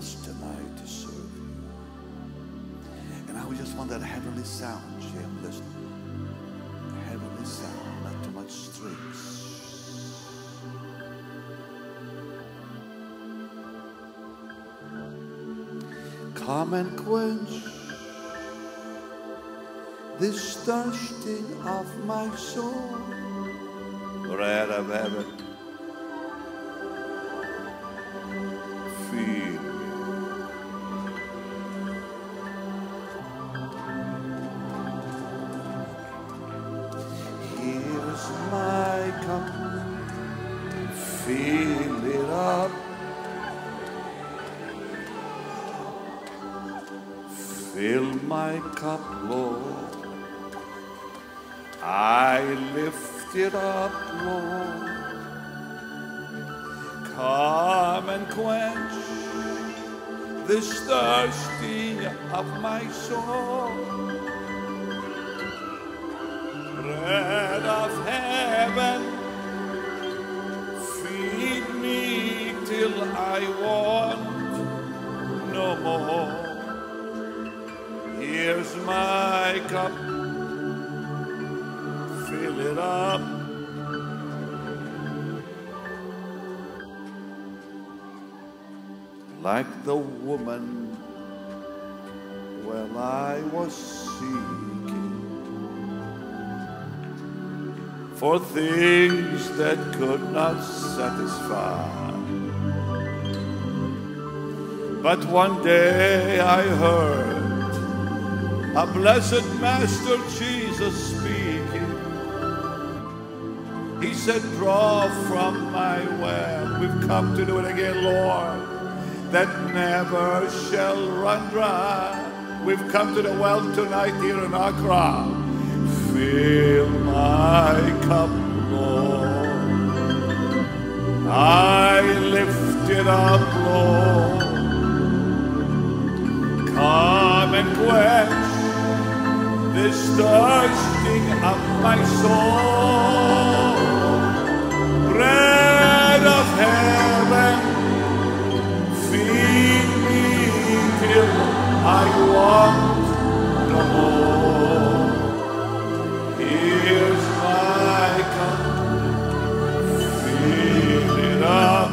us tonight to serve you. And I would just want that heavenly sound, Jim. Listen. Heavenly sound, not too much strings. Come and quench this thirsting of my soul. Bread of heaven. Lift it up, Lord. Come and quench this thirsting of my soul. Bread of heaven, feed me till I want Like the woman well I was seeking for things that could not satisfy. But one day I heard a blessed Master Jesus speaking. He said, Draw from my well. We've come to do it again, Lord, that never shall run dry. We've come to the well tonight here in Accra. Fill my cup, Lord. I lift it up, Lord. Come and quench this thirsting of my soul. I want no more. Here's my cup, fill it up.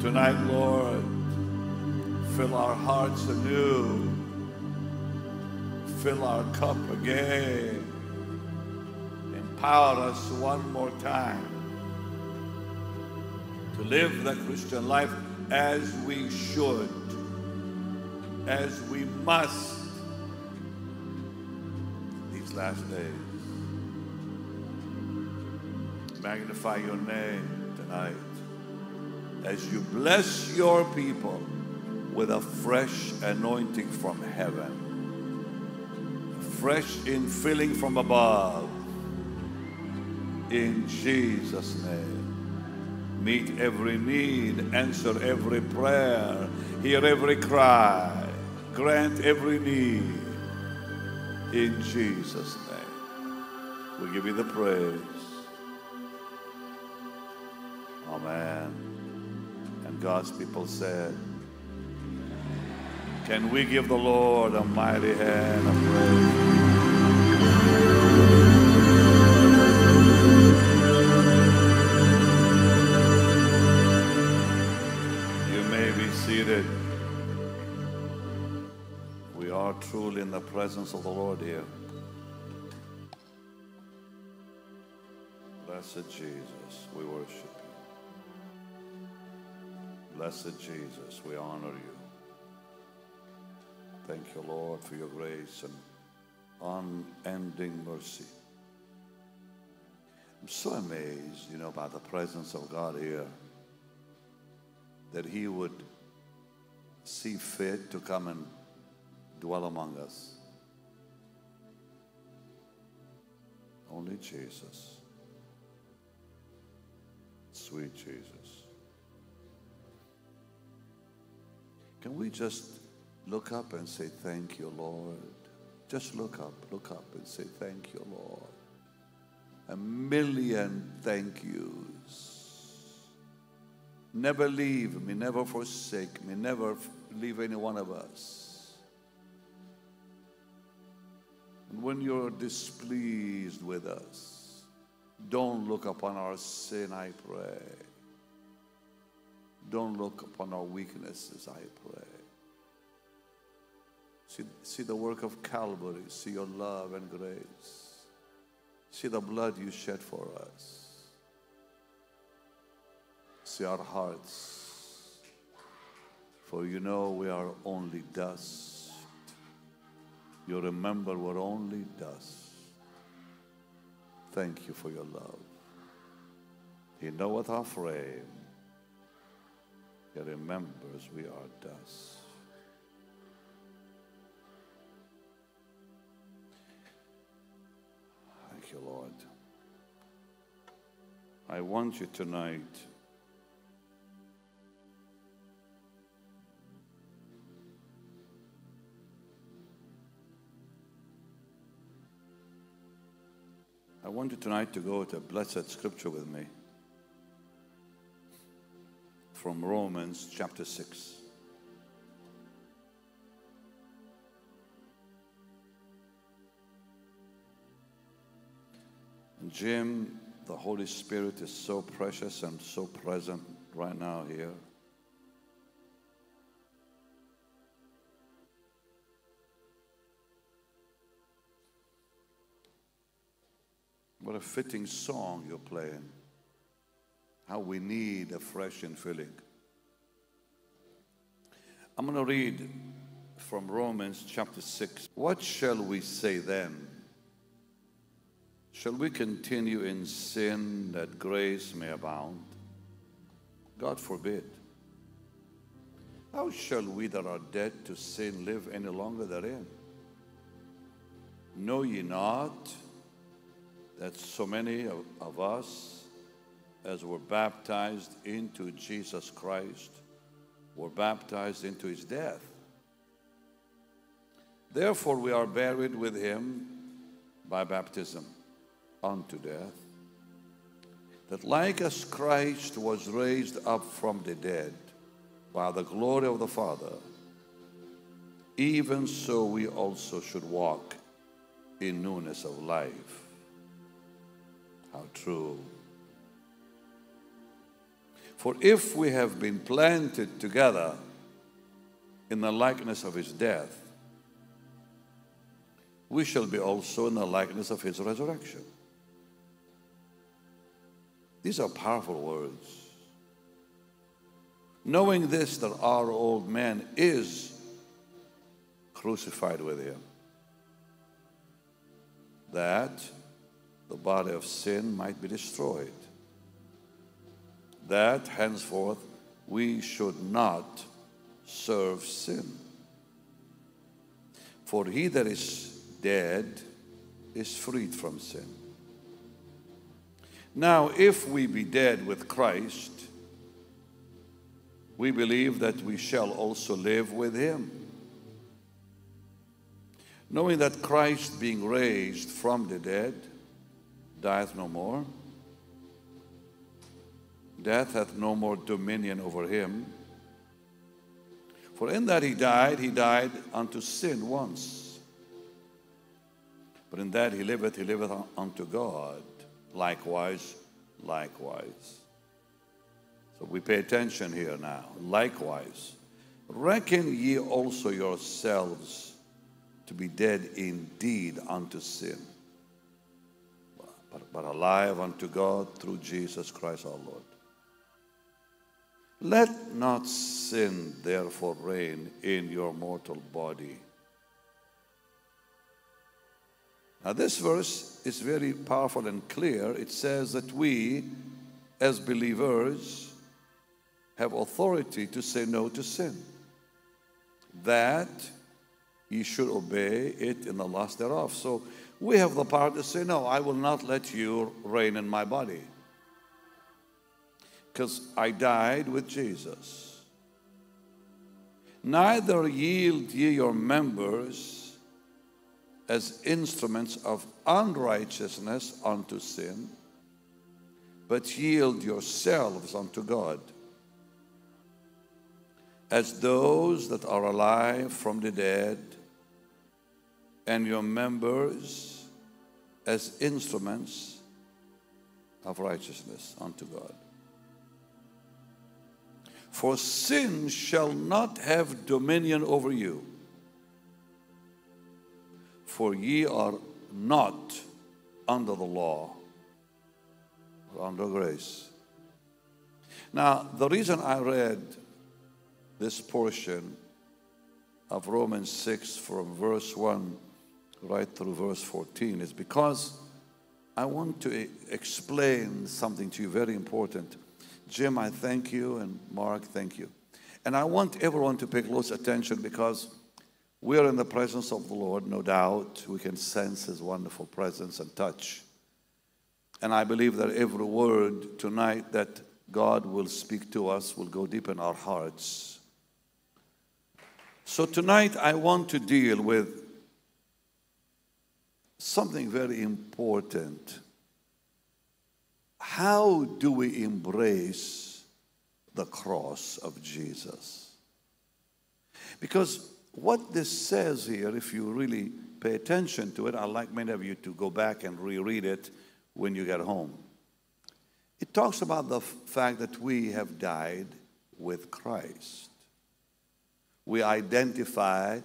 Tonight, Lord, fill our hearts anew. Fill our cup again. Empower us one more time to live the Christian life as we should, as we must these last days. Magnify your name tonight as you bless your people with a fresh anointing from heaven, fresh infilling from above. In Jesus' name. Meet every need, answer every prayer, hear every cry, grant every need. In Jesus' name. We give you the praise. Amen. And God's people said, Can we give the Lord a mighty hand of praise? Seated. We are truly in the presence of the Lord here. Blessed Jesus, we worship you. Blessed Jesus, we honor you. Thank you, Lord, for your grace and unending mercy. I'm so amazed, you know, by the presence of God here that He would see fit to come and dwell among us. Only Jesus. Sweet Jesus. Can we just look up and say, Thank you, Lord? Just look up, look up and say, Thank you, Lord. A million thank yous. Never leave me, never forsake me, never leave any one of us. And when you're displeased with us, don't look upon our sin, I pray. Don't look upon our weaknesses, I pray. See, see the work of Calvary, see your love and grace. See the blood you shed for us. See our hearts. For you know we are only dust. You remember we're only dust. Thank you for your love. He knoweth our frame. He remembers we are dust. Thank you, Lord. I want you tonight I want you tonight to go to a blessed scripture with me from Romans chapter 6. Jim, the Holy Spirit is so precious and so present right now here. What a fitting song you're playing. How we need a fresh infilling. I'm going to read from Romans chapter 6. What shall we say then? Shall we continue in sin that grace may abound? God forbid. How shall we that are dead to sin live any longer therein? Know ye not that so many of, of us, as were baptized into Jesus Christ, were baptized into his death? Therefore, we are buried with him by baptism unto death, that like as Christ was raised up from the dead by the glory of the Father, even so we also should walk in newness of life. How true. For if we have been planted together in the likeness of his death, we shall be also in the likeness of his resurrection. These are powerful words. Knowing this, that our old man is crucified with him, that the body of sin might be destroyed, that henceforth we should not serve sin. For he that is dead is freed from sin. Now, if we be dead with Christ, we believe that we shall also live with him. Knowing that Christ, being raised from the dead, dieth no more, death hath no more dominion over him. For in that he died, he died unto sin once. But in that he liveth, he liveth unto God likewise, likewise. So we pay attention here now. Likewise, reckon ye also yourselves to be dead indeed unto sin, but, but alive unto God through Jesus Christ our Lord. Let not sin therefore reign in your mortal body Now, this verse is very powerful and clear. It says that we, as believers, have authority to say no to sin, that ye should obey it in the lust thereof. So we have the power to say, No, I will not let you reign in my body. Because I died with Jesus. Neither yield ye your members as instruments of unrighteousness unto sin, but yield yourselves unto God as those that are alive from the dead, and your members as instruments of righteousness unto God. For sin shall not have dominion over you, for ye are not under the law, but under grace. Now, the reason I read this portion of Romans 6 from verse 1 right through verse 14 is because I want to explain something to you very important. Jim, I thank you, and Mark, thank you. And I want everyone to pay close attention because we're in the presence of the Lord, no doubt. We can sense His wonderful presence and touch. And I believe that every word tonight that God will speak to us will go deep in our hearts. So tonight I want to deal with something very important. How do we embrace the cross of Jesus? Because what this says here, if you really pay attention to it, I'd like many of you to go back and reread it when you get home. It talks about the fact that we have died with Christ. We identify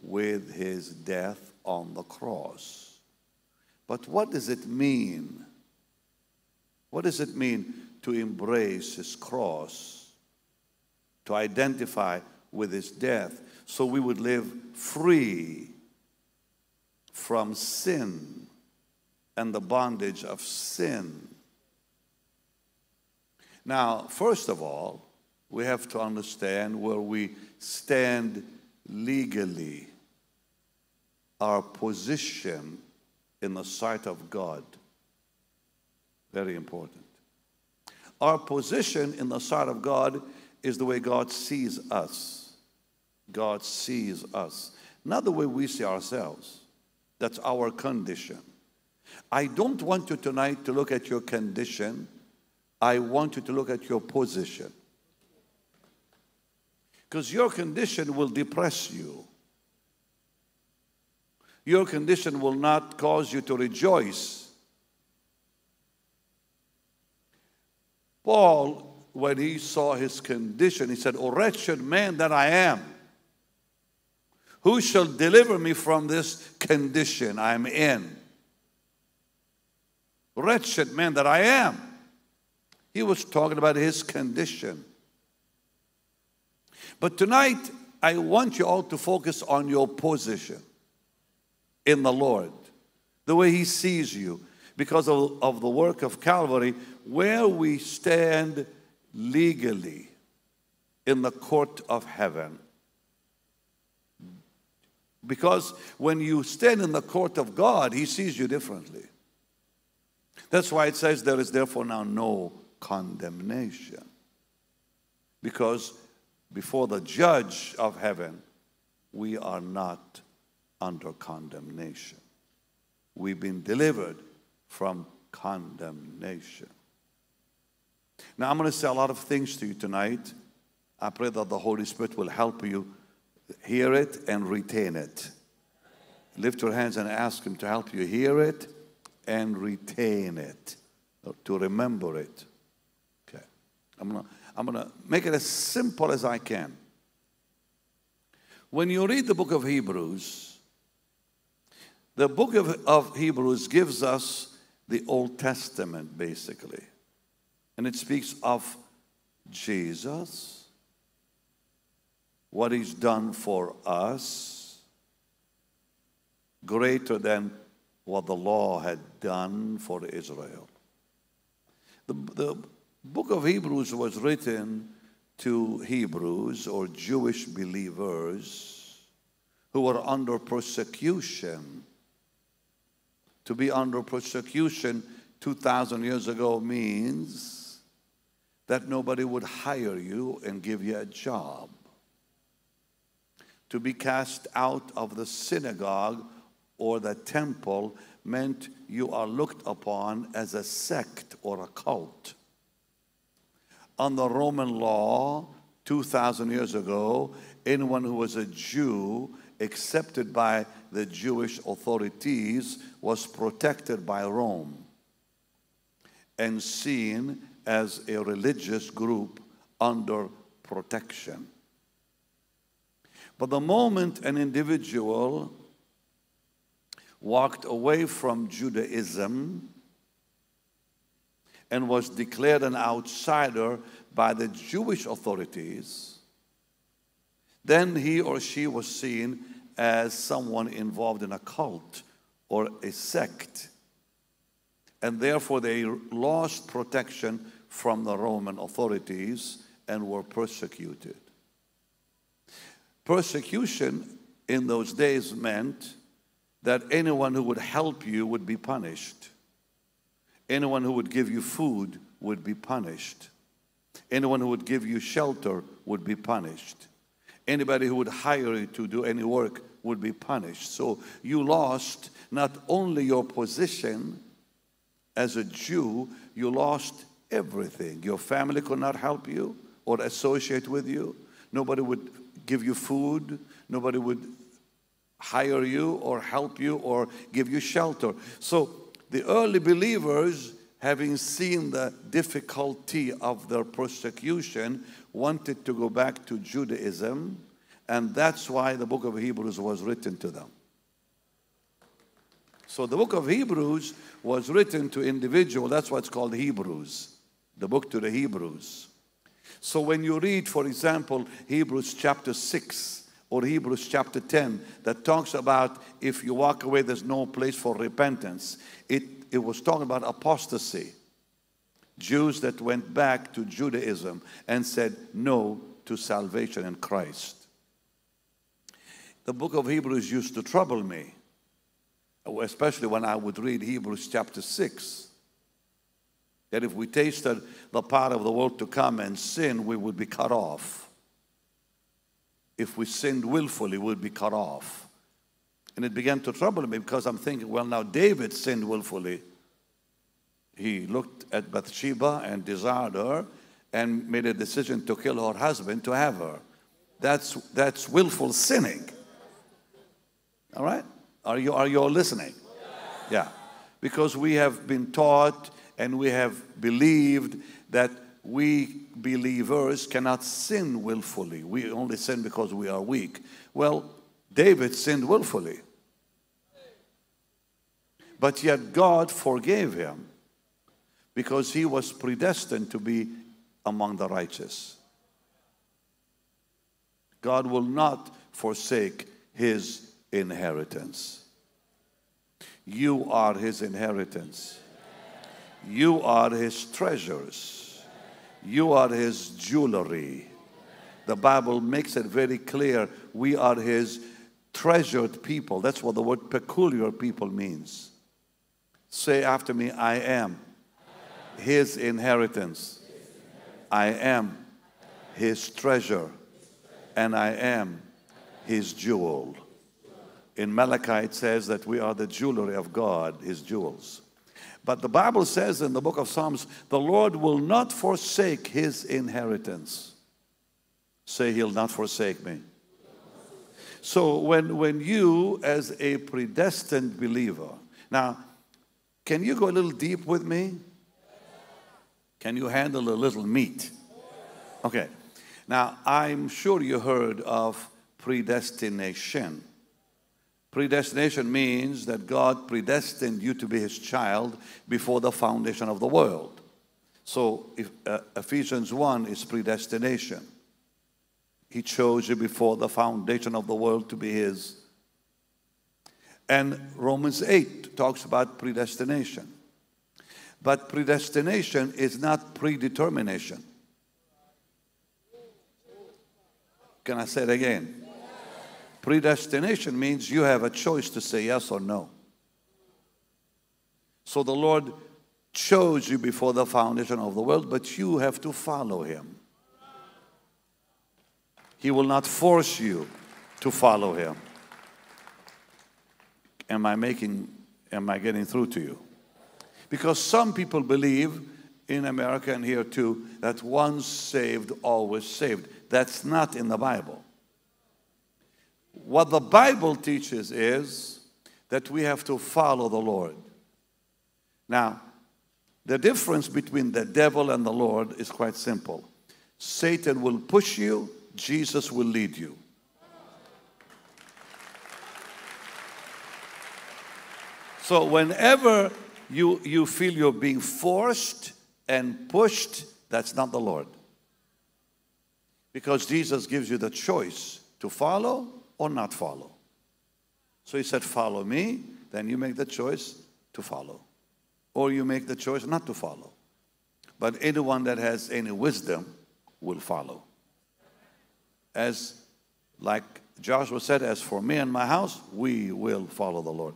with his death on the cross. But what does it mean? What does it mean to embrace his cross? To identify with his death so we would live free from sin and the bondage of sin. Now, first of all, we have to understand where we stand legally, our position in the sight of God. Very important. Our position in the sight of God is the way God sees us. God sees us, not the way we see ourselves. That's our condition. I don't want you tonight to look at your condition. I want you to look at your position. Because your condition will depress you. Your condition will not cause you to rejoice. Paul, when he saw his condition, he said, O wretched man that I am, who shall deliver me from this condition I'm in? Wretched man that I am. He was talking about his condition. But tonight, I want you all to focus on your position in the Lord, the way He sees you, because of, of the work of Calvary, where we stand legally in the court of heaven. Because when you stand in the court of God, He sees you differently. That's why it says there is therefore now no condemnation. Because before the judge of heaven, we are not under condemnation. We've been delivered from condemnation. Now, I'm going to say a lot of things to you tonight. I pray that the Holy Spirit will help you hear it and retain it. Lift your hands and ask Him to help you hear it and retain it, to remember it. Okay. I'm going to I'm going to make it as simple as I can. When you read the book of Hebrews, the book of, of Hebrews gives us the Old Testament, basically. And it speaks of Jesus, what he's done for us, greater than what the law had done for Israel. The, the book of Hebrews was written to Hebrews or Jewish believers who were under persecution to be under persecution 2,000 years ago means that nobody would hire you and give you a job. To be cast out of the synagogue or the temple meant you are looked upon as a sect or a cult. Under Roman law, 2,000 years ago, anyone who was a Jew accepted by the Jewish authorities was protected by Rome and seen as a religious group under protection. But the moment an individual walked away from Judaism and was declared an outsider by the Jewish authorities, then he or she was seen as someone involved in a cult or a sect. And therefore, they lost protection from the Roman authorities and were persecuted. Persecution in those days meant that anyone who would help you would be punished. Anyone who would give you food would be punished. Anyone who would give you shelter would be punished. Anybody who would hire you to do any work would be punished. So you lost not only your position as a Jew, you lost everything. Your family could not help you or associate with you. Nobody would give you food. Nobody would hire you or help you or give you shelter. So the early believers, having seen the difficulty of their persecution, wanted to go back to Judaism, and that's why the book of Hebrews was written to them. So the book of Hebrews was written to individual. That's why it's called Hebrews, the book to the Hebrews. So when you read, for example, Hebrews chapter 6 or Hebrews chapter 10, that talks about if you walk away, there's no place for repentance, it, it was talking about apostasy. Jews that went back to Judaism and said no to salvation in Christ. The book of Hebrews used to trouble me, especially when I would read Hebrews chapter 6 that if we tasted the part of the world to come and sin, we would be cut off. If we sinned willfully, we would be cut off. And it began to trouble me because I'm thinking, well, now David sinned willfully. He looked at Bathsheba and desired her and made a decision to kill her husband to have her. That's, that's willful sinning. All right? Are you, are you all listening? Yeah. Because we have been taught and we have believed that we believers cannot sin willfully. We only sin because we are weak. Well, David sinned willfully. But yet God forgave him because he was predestined to be among the righteous. God will not forsake his inheritance. You are his inheritance. You are his treasures. You are his jewelry. The Bible makes it very clear we are his treasured people. That's what the word peculiar people means. Say after me, I am his inheritance. I am his treasure. And I am his jewel. In Malachi, it says that we are the jewelry of God, his jewels. But the Bible says in the book of Psalms, the Lord will not forsake his inheritance. Say, he'll not forsake me. So when, when you, as a predestined believer, now, can you go a little deep with me? Can you handle a little meat? Okay. Now, I'm sure you heard of predestination. Predestination means that God predestined you to be his child before the foundation of the world. So if, uh, Ephesians 1 is predestination. He chose you before the foundation of the world to be his. And Romans 8 talks about predestination. But predestination is not predetermination. Can I say it again? Predestination means you have a choice to say yes or no. So the Lord chose you before the foundation of the world, but you have to follow Him. He will not force you to follow Him. Am I making, am I getting through to you? Because some people believe in America and here too that once saved, always saved. That's not in the Bible. What the Bible teaches is that we have to follow the Lord. Now, the difference between the devil and the Lord is quite simple Satan will push you, Jesus will lead you. So, whenever you, you feel you're being forced and pushed, that's not the Lord. Because Jesus gives you the choice to follow or not follow. So he said, Follow me, then you make the choice to follow. Or you make the choice not to follow. But anyone that has any wisdom will follow. As like Joshua said, as for me and my house, we will follow the Lord.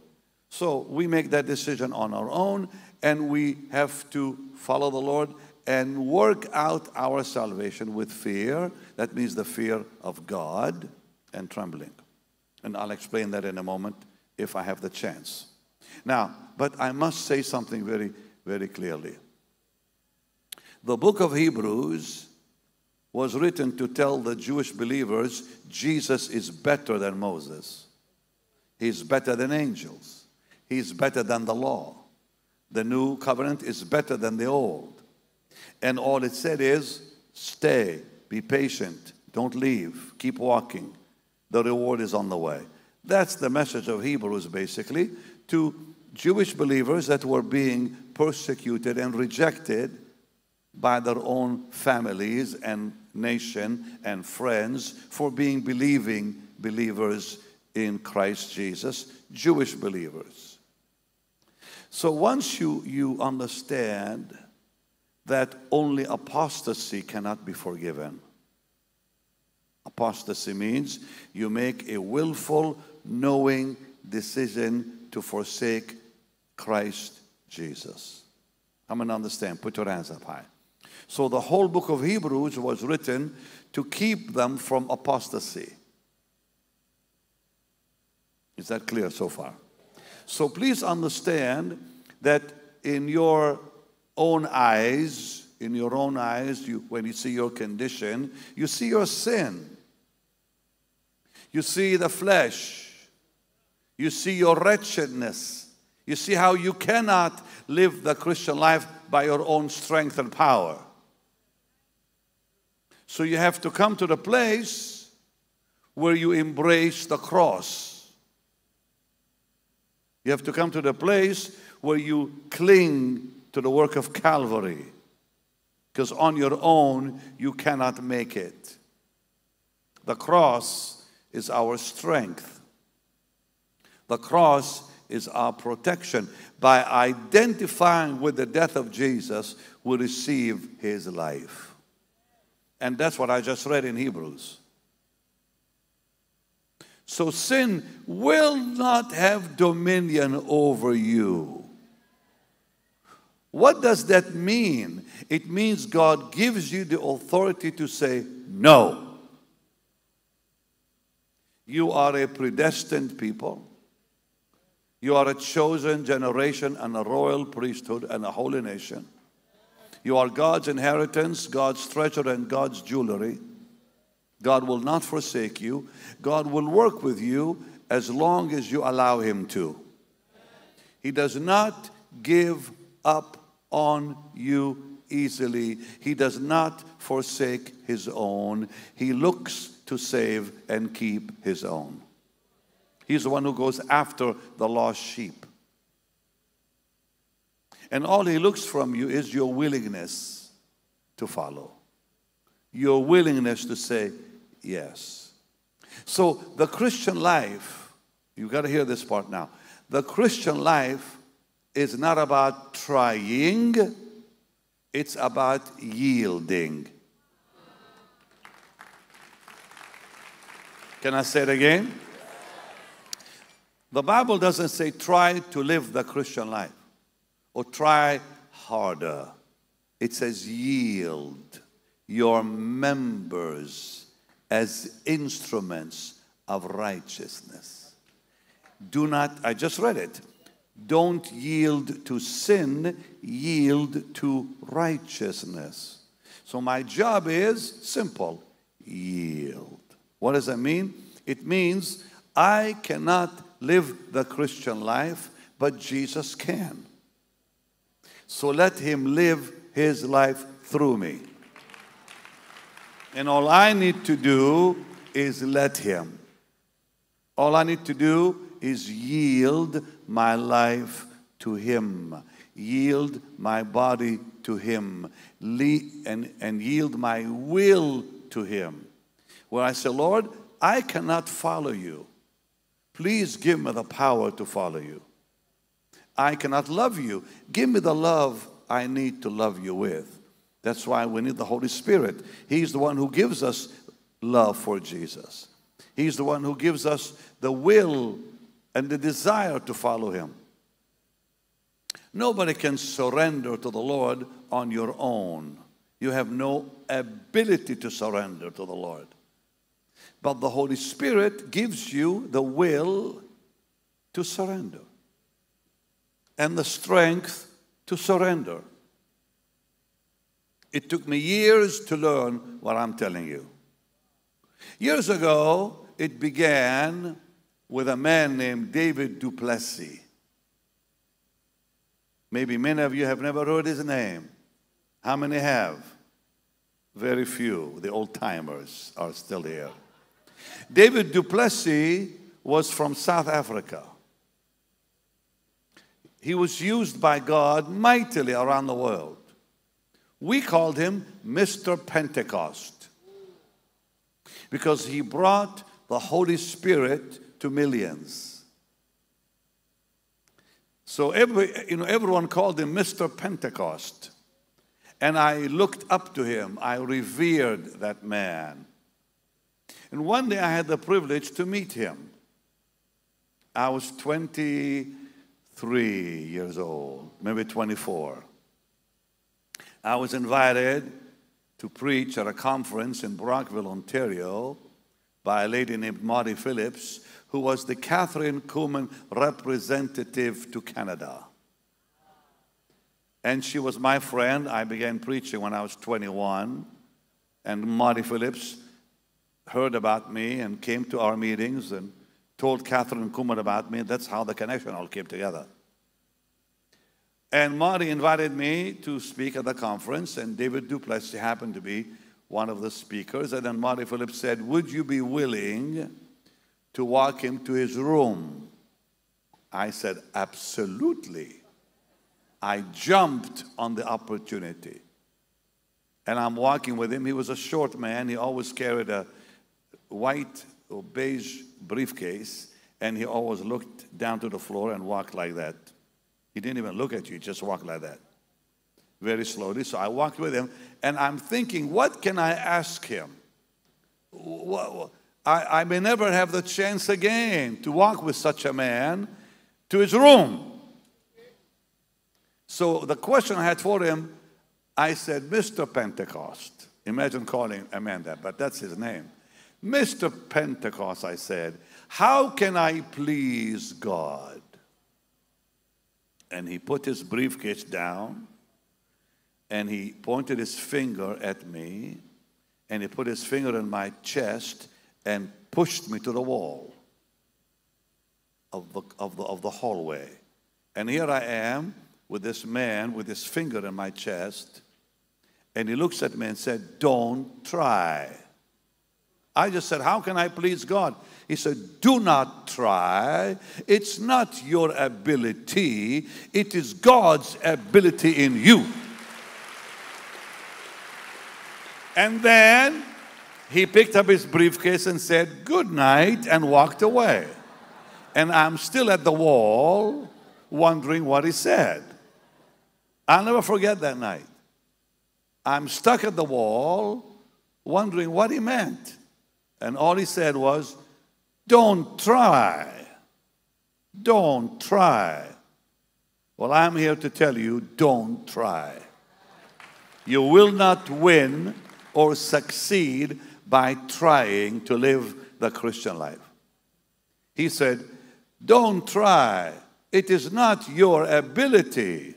So we make that decision on our own, and we have to follow the Lord and work out our salvation with fear. That means the fear of God and trembling. And I'll explain that in a moment if I have the chance. Now, but I must say something very, very clearly. The book of Hebrews was written to tell the Jewish believers Jesus is better than Moses, he's better than angels, he's better than the law. The new covenant is better than the old. And all it said is stay, be patient, don't leave, keep walking. The reward is on the way. That's the message of Hebrews basically to Jewish believers that were being persecuted and rejected by their own families and nation and friends for being believing believers in Christ Jesus, Jewish believers. So once you, you understand that only apostasy cannot be forgiven. Apostasy means you make a willful, knowing decision to forsake Christ Jesus. I'm going to understand. Put your hands up high. So the whole book of Hebrews was written to keep them from apostasy. Is that clear so far? So please understand that in your own eyes, in your own eyes, you, when you see your condition, you see your sin. You see the flesh. You see your wretchedness. You see how you cannot live the Christian life by your own strength and power. So you have to come to the place where you embrace the cross. You have to come to the place where you cling to the work of Calvary. Because on your own, you cannot make it. The cross is our strength. The cross is our protection. By identifying with the death of Jesus, we receive his life. And that's what I just read in Hebrews. So sin will not have dominion over you. What does that mean? It means God gives you the authority to say no. You are a predestined people. You are a chosen generation and a royal priesthood and a holy nation. You are God's inheritance, God's treasure, and God's jewelry. God will not forsake you. God will work with you as long as you allow Him to. He does not give up on you easily. He does not forsake his own. He looks to save and keep his own. He's the one who goes after the lost sheep. And all he looks from you is your willingness to follow, your willingness to say yes. So, the Christian life, you've got to hear this part now. The Christian life is not about trying, it's about yielding. Can I say it again? The Bible doesn't say try to live the Christian life or try harder. It says yield your members as instruments of righteousness. Do not, I just read it. Don't yield to sin, yield to righteousness. So my job is simple yield. What does that mean? It means I cannot live the Christian life, but Jesus can. So let him live his life through me. And all I need to do is let him. All I need to do is yield my life to him, yield my body to him, and, and yield my will to him. Where I say, Lord, I cannot follow you. Please give me the power to follow you. I cannot love you. Give me the love I need to love you with. That's why we need the Holy Spirit. He's the one who gives us love for Jesus. He's the one who gives us the will and the desire to follow Him. Nobody can surrender to the Lord on your own. You have no ability to surrender to the Lord. But the Holy Spirit gives you the will to surrender and the strength to surrender. It took me years to learn what I'm telling you. Years ago, it began with a man named David du Plessis. Maybe many of you have never heard his name. How many have? Very few. The old timers are still here. David du Plessis was from South Africa. He was used by God mightily around the world. We called him Mr. Pentecost because he brought the Holy Spirit to millions. So every, you know, everyone called him Mr. Pentecost. And I looked up to him. I revered that man. And one day I had the privilege to meet him. I was 23 years old, maybe 24. I was invited to preach at a conference in Brockville, Ontario, by a lady named Marty Phillips, who was the Kathryn Kuhlman representative to Canada. And she was my friend. I began preaching when I was 21. And Marty Phillips heard about me and came to our meetings and told Kathryn Kuhlman about me. That's how the connection all came together. And Marty invited me to speak at the conference, and David du Plessis happened to be one of the speakers. And then Marty Phillips said, Would you be willing to walk him to his room? I said, Absolutely. I jumped on the opportunity. And I'm walking with him. He was a short man. He always carried a white or beige briefcase, and he always looked down to the floor and walked like that. He didn't even look at you, he just walked like that very slowly. So I walked with him, and I'm thinking, what can I ask him? I, I may never have the chance again to walk with such a man to his room. So the question I had for him, I said, Mr. Pentecost. Imagine calling a man that, but that's his name. Mr. Pentecost, I said, how can I please God? And he put his briefcase down and he pointed his finger at me and he put his finger in my chest and pushed me to the wall of the, of the, of the hallway. And here I am with this man with his finger in my chest, and he looks at me and said, Don't try. I just said, How can I please God? He said, Do not try. It's not your ability, it is God's ability in you. And then he picked up his briefcase and said, Good night, and walked away. And I'm still at the wall wondering what he said. I'll never forget that night. I'm stuck at the wall wondering what he meant. And all he said was, Don't try. Don't try. Well, I'm here to tell you don't try. You will not win or succeed by trying to live the Christian life. He said, Don't try. It is not your ability.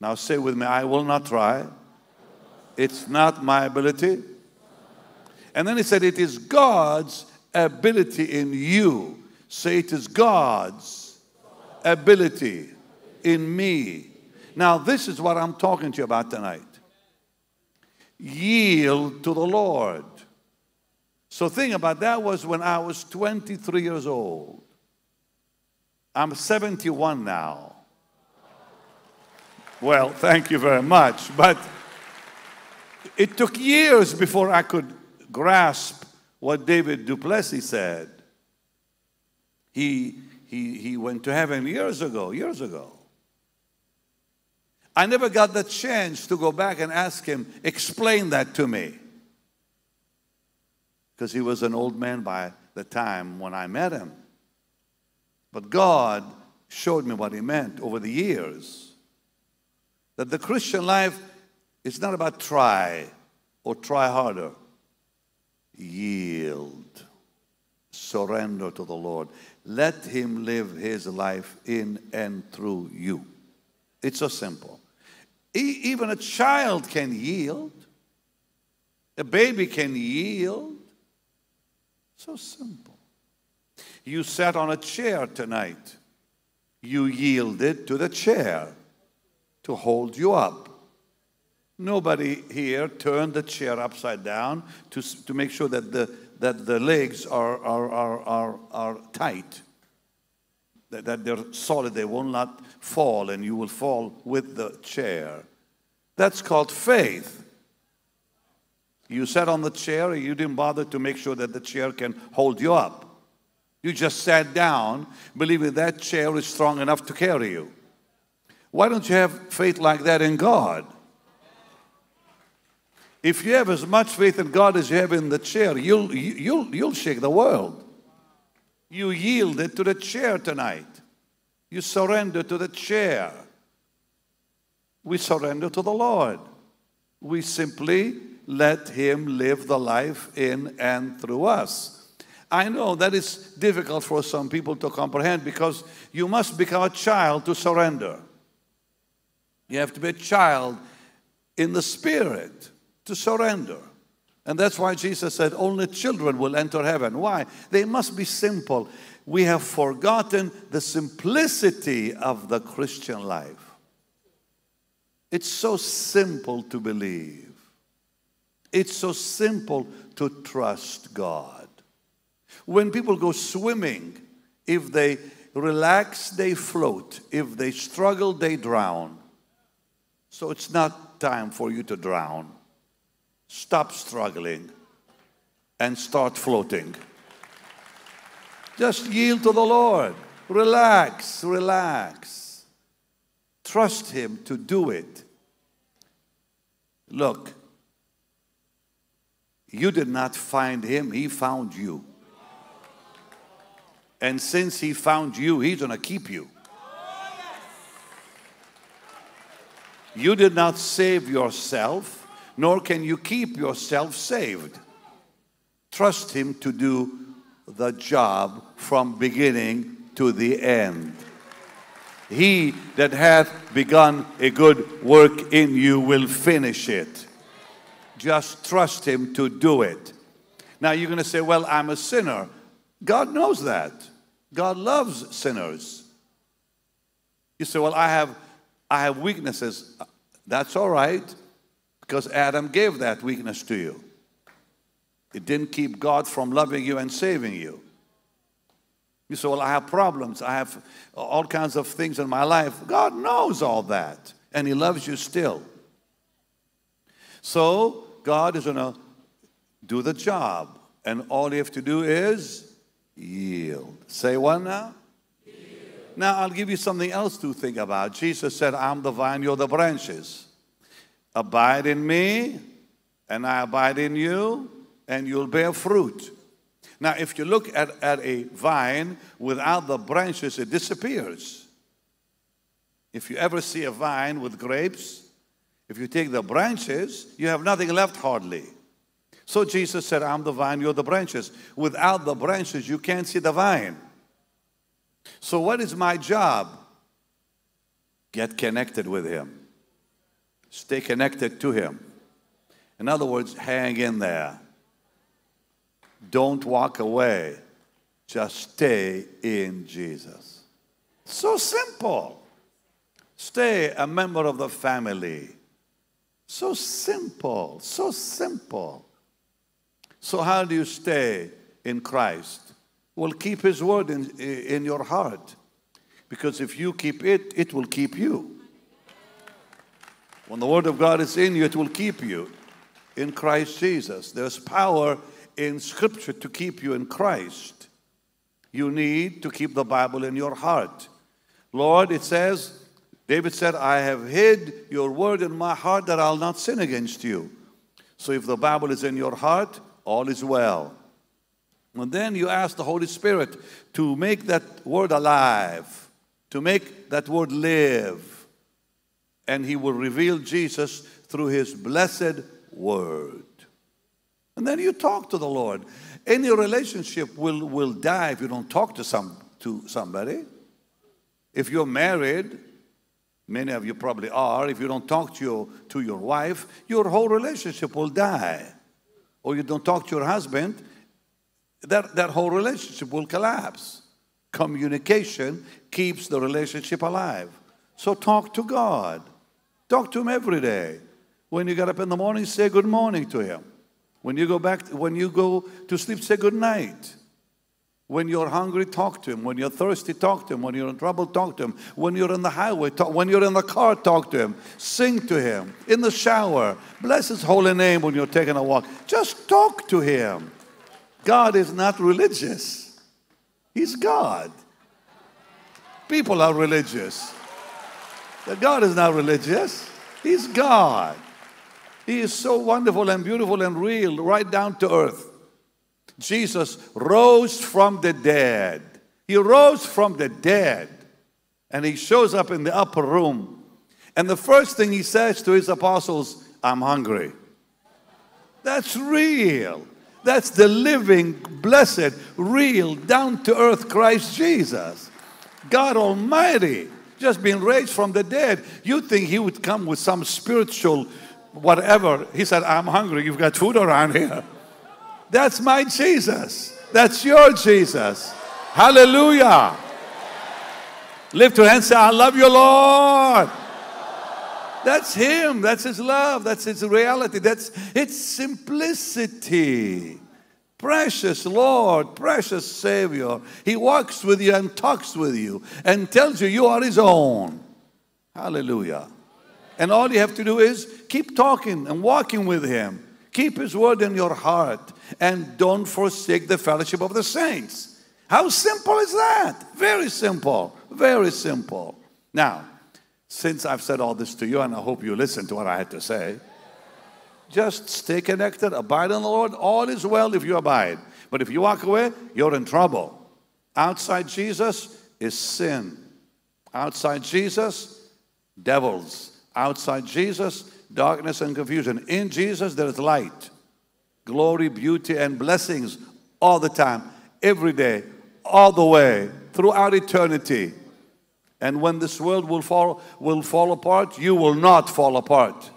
Now say with me, I will not try. It's not my ability. And then he said, It is God's ability in you. Say, It is God's ability in me. Now, this is what I'm talking to you about tonight. Yield to the Lord. So, think about that was when I was 23 years old. I'm 71 now. Well, thank you very much. But it took years before I could grasp what David du Plessis said. He, he, he went to heaven years ago, years ago. I never got the chance to go back and ask him, explain that to me. Because he was an old man by the time when I met him. But God showed me what he meant over the years. That the Christian life is not about try or try harder. Yield. Surrender to the Lord. Let him live his life in and through you. It's so simple. E- even a child can yield. A baby can yield. So simple. You sat on a chair tonight. You yielded to the chair to hold you up. Nobody here turned the chair upside down to, to make sure that the, that the legs are, are, are, are, are tight, that, that they're solid, they will not fall, and you will fall with the chair. That's called faith. You sat on the chair, you didn't bother to make sure that the chair can hold you up. You just sat down, believing that chair is strong enough to carry you. Why don't you have faith like that in God? If you have as much faith in God as you have in the chair, you'll, you'll, you'll shake the world. You yielded to the chair tonight. You surrender to the chair we surrender to the Lord. We simply let Him live the life in and through us. I know that is difficult for some people to comprehend because you must become a child to surrender. You have to be a child in the spirit to surrender. And that's why Jesus said, Only children will enter heaven. Why? They must be simple. We have forgotten the simplicity of the Christian life. It's so simple to believe. It's so simple to trust God. When people go swimming, if they relax, they float. If they struggle, they drown. So it's not time for you to drown. Stop struggling and start floating. Just yield to the Lord. Relax, relax. Trust Him to do it. Look, you did not find Him, He found you. And since He found you, He's going to keep you. You did not save yourself, nor can you keep yourself saved. Trust Him to do the job from beginning to the end. He that hath begun a good work in you will finish it. Just trust Him to do it. Now you're going to say, Well, I'm a sinner. God knows that. God loves sinners. You say, Well, I have, I have weaknesses. That's all right, because Adam gave that weakness to you. It didn't keep God from loving you and saving you. You say, Well, I have problems. I have all kinds of things in my life. God knows all that, and He loves you still. So, God is going to do the job, and all you have to do is yield. Say what now? Yield. Now, I'll give you something else to think about. Jesus said, I'm the vine, you're the branches. Abide in me, and I abide in you, and you'll bear fruit. Now, if you look at, at a vine without the branches, it disappears. If you ever see a vine with grapes, if you take the branches, you have nothing left hardly. So Jesus said, I'm the vine, you're the branches. Without the branches, you can't see the vine. So, what is my job? Get connected with Him, stay connected to Him. In other words, hang in there. Don't walk away. Just stay in Jesus. So simple. Stay a member of the family. So simple, so simple. So, how do you stay in Christ? Well, keep His word in, in your heart. Because if you keep it, it will keep you. When the word of God is in you, it will keep you in Christ Jesus. There's power in Scripture to keep you in Christ. You need to keep the Bible in your heart. Lord, it says, David said, I have hid your word in my heart that I'll not sin against you. So if the Bible is in your heart, all is well. And then you ask the Holy Spirit to make that word alive, to make that word live. And He will reveal Jesus through His blessed word. And then you talk to the Lord. Any relationship will, will die if you don't talk to, some, to somebody. If you're married, many of you probably are, if you don't talk to your, to your wife, your whole relationship will die. Or you don't talk to your husband, that, that whole relationship will collapse. Communication keeps the relationship alive. So talk to God. Talk to Him every day. When you get up in the morning, say good morning to Him. When you go back, when you go to sleep, say good night. When you're hungry, talk to him. When you're thirsty, talk to him. When you're in trouble, talk to him. When you're in the highway, talk. When you're in the car, talk to him. Sing to him. In the shower, bless his holy name when you're taking a walk. Just talk to him. God is not religious, he's God. People are religious. But God is not religious, he's God. He is so wonderful and beautiful and real, right down to earth. Jesus rose from the dead. He rose from the dead. And he shows up in the upper room. And the first thing he says to his apostles, I'm hungry. That's real. That's the living, blessed, real, down to earth Christ Jesus. God Almighty, just being raised from the dead. You think he would come with some spiritual whatever? He said, I'm hungry. You've got food around here. That's my Jesus. That's your Jesus. Hallelujah. Lift your hands say, I love you, Lord. That's Him. That's His love. That's His reality. That's its simplicity. Precious Lord, precious Savior. He walks with you and talks with you and tells you you are His own. Hallelujah. And all you have to do is keep talking and walking with Him. Keep His word in your heart and don't forsake the fellowship of the saints. How simple is that? Very simple. Very simple. Now, since I've said all this to you, and I hope you listen to what I had to say, just stay connected, abide in the Lord. All is well if you abide. But if you walk away, you're in trouble. Outside Jesus is sin. Outside Jesus, devils. Outside Jesus, darkness and confusion. In Jesus, there is light glory, beauty, and blessings all the time, every day, all the way, throughout eternity. And when this world will fall, will fall apart, you will not fall apart.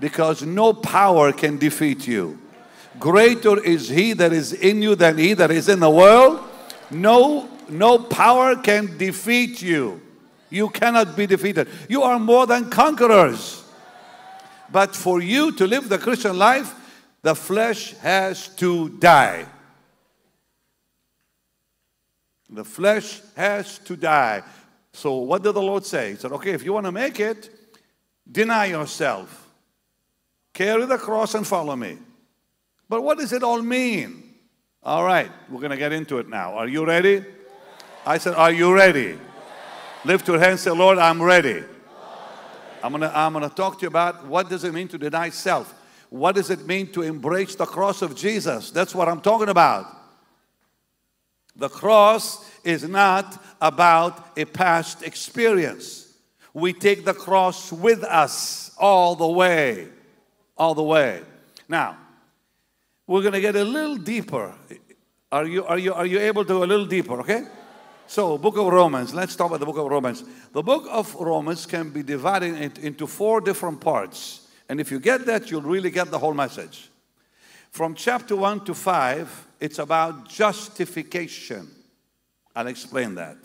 Because no power can defeat you. Greater is he that is in you than he that is in the world. No, no power can defeat you. You cannot be defeated. You are more than conquerors. But for you to live the Christian life, the flesh has to die. The flesh has to die. So, what did the Lord say? He said, Okay, if you want to make it, deny yourself, carry the cross, and follow me. But what does it all mean? All right, we're going to get into it now. Are you ready? I said, Are you ready? Lift your hands say, Lord, I'm ready. I'm going to I'm going to talk to you about what does it mean to deny self. What does it mean to embrace the cross of Jesus? That's what I'm talking about. The cross is not about a past experience. We take the cross with us all the way. All the way. Now, we're going to get a little deeper. Are you, are, you, are you able to go a little deeper, okay? So, book of Romans, let's start with the book of Romans. The book of Romans can be divided into four different parts. And if you get that, you'll really get the whole message. From chapter 1 to 5, it's about justification. I'll explain that.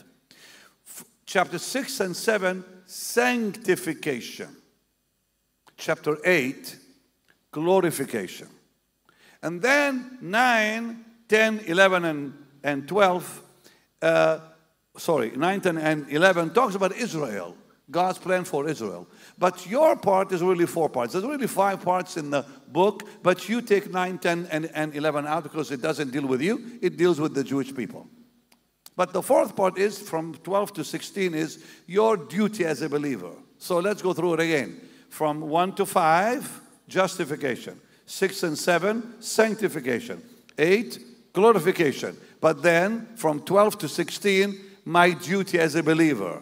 F- chapter 6 and 7, sanctification. Chapter 8, glorification. And then 9, 10, 11, and, and 12, uh, sorry, 9, 10, and 11 talks about Israel, God's plan for Israel. But your part is really four parts. There's really five parts in the book, but you take 9, 10, and, and 11 out because it doesn't deal with you, it deals with the Jewish people. But the fourth part is from 12 to 16 is your duty as a believer. So let's go through it again. From 1 to 5, justification. 6 and 7, sanctification. 8, glorification. But then from 12 to 16, my duty as a believer.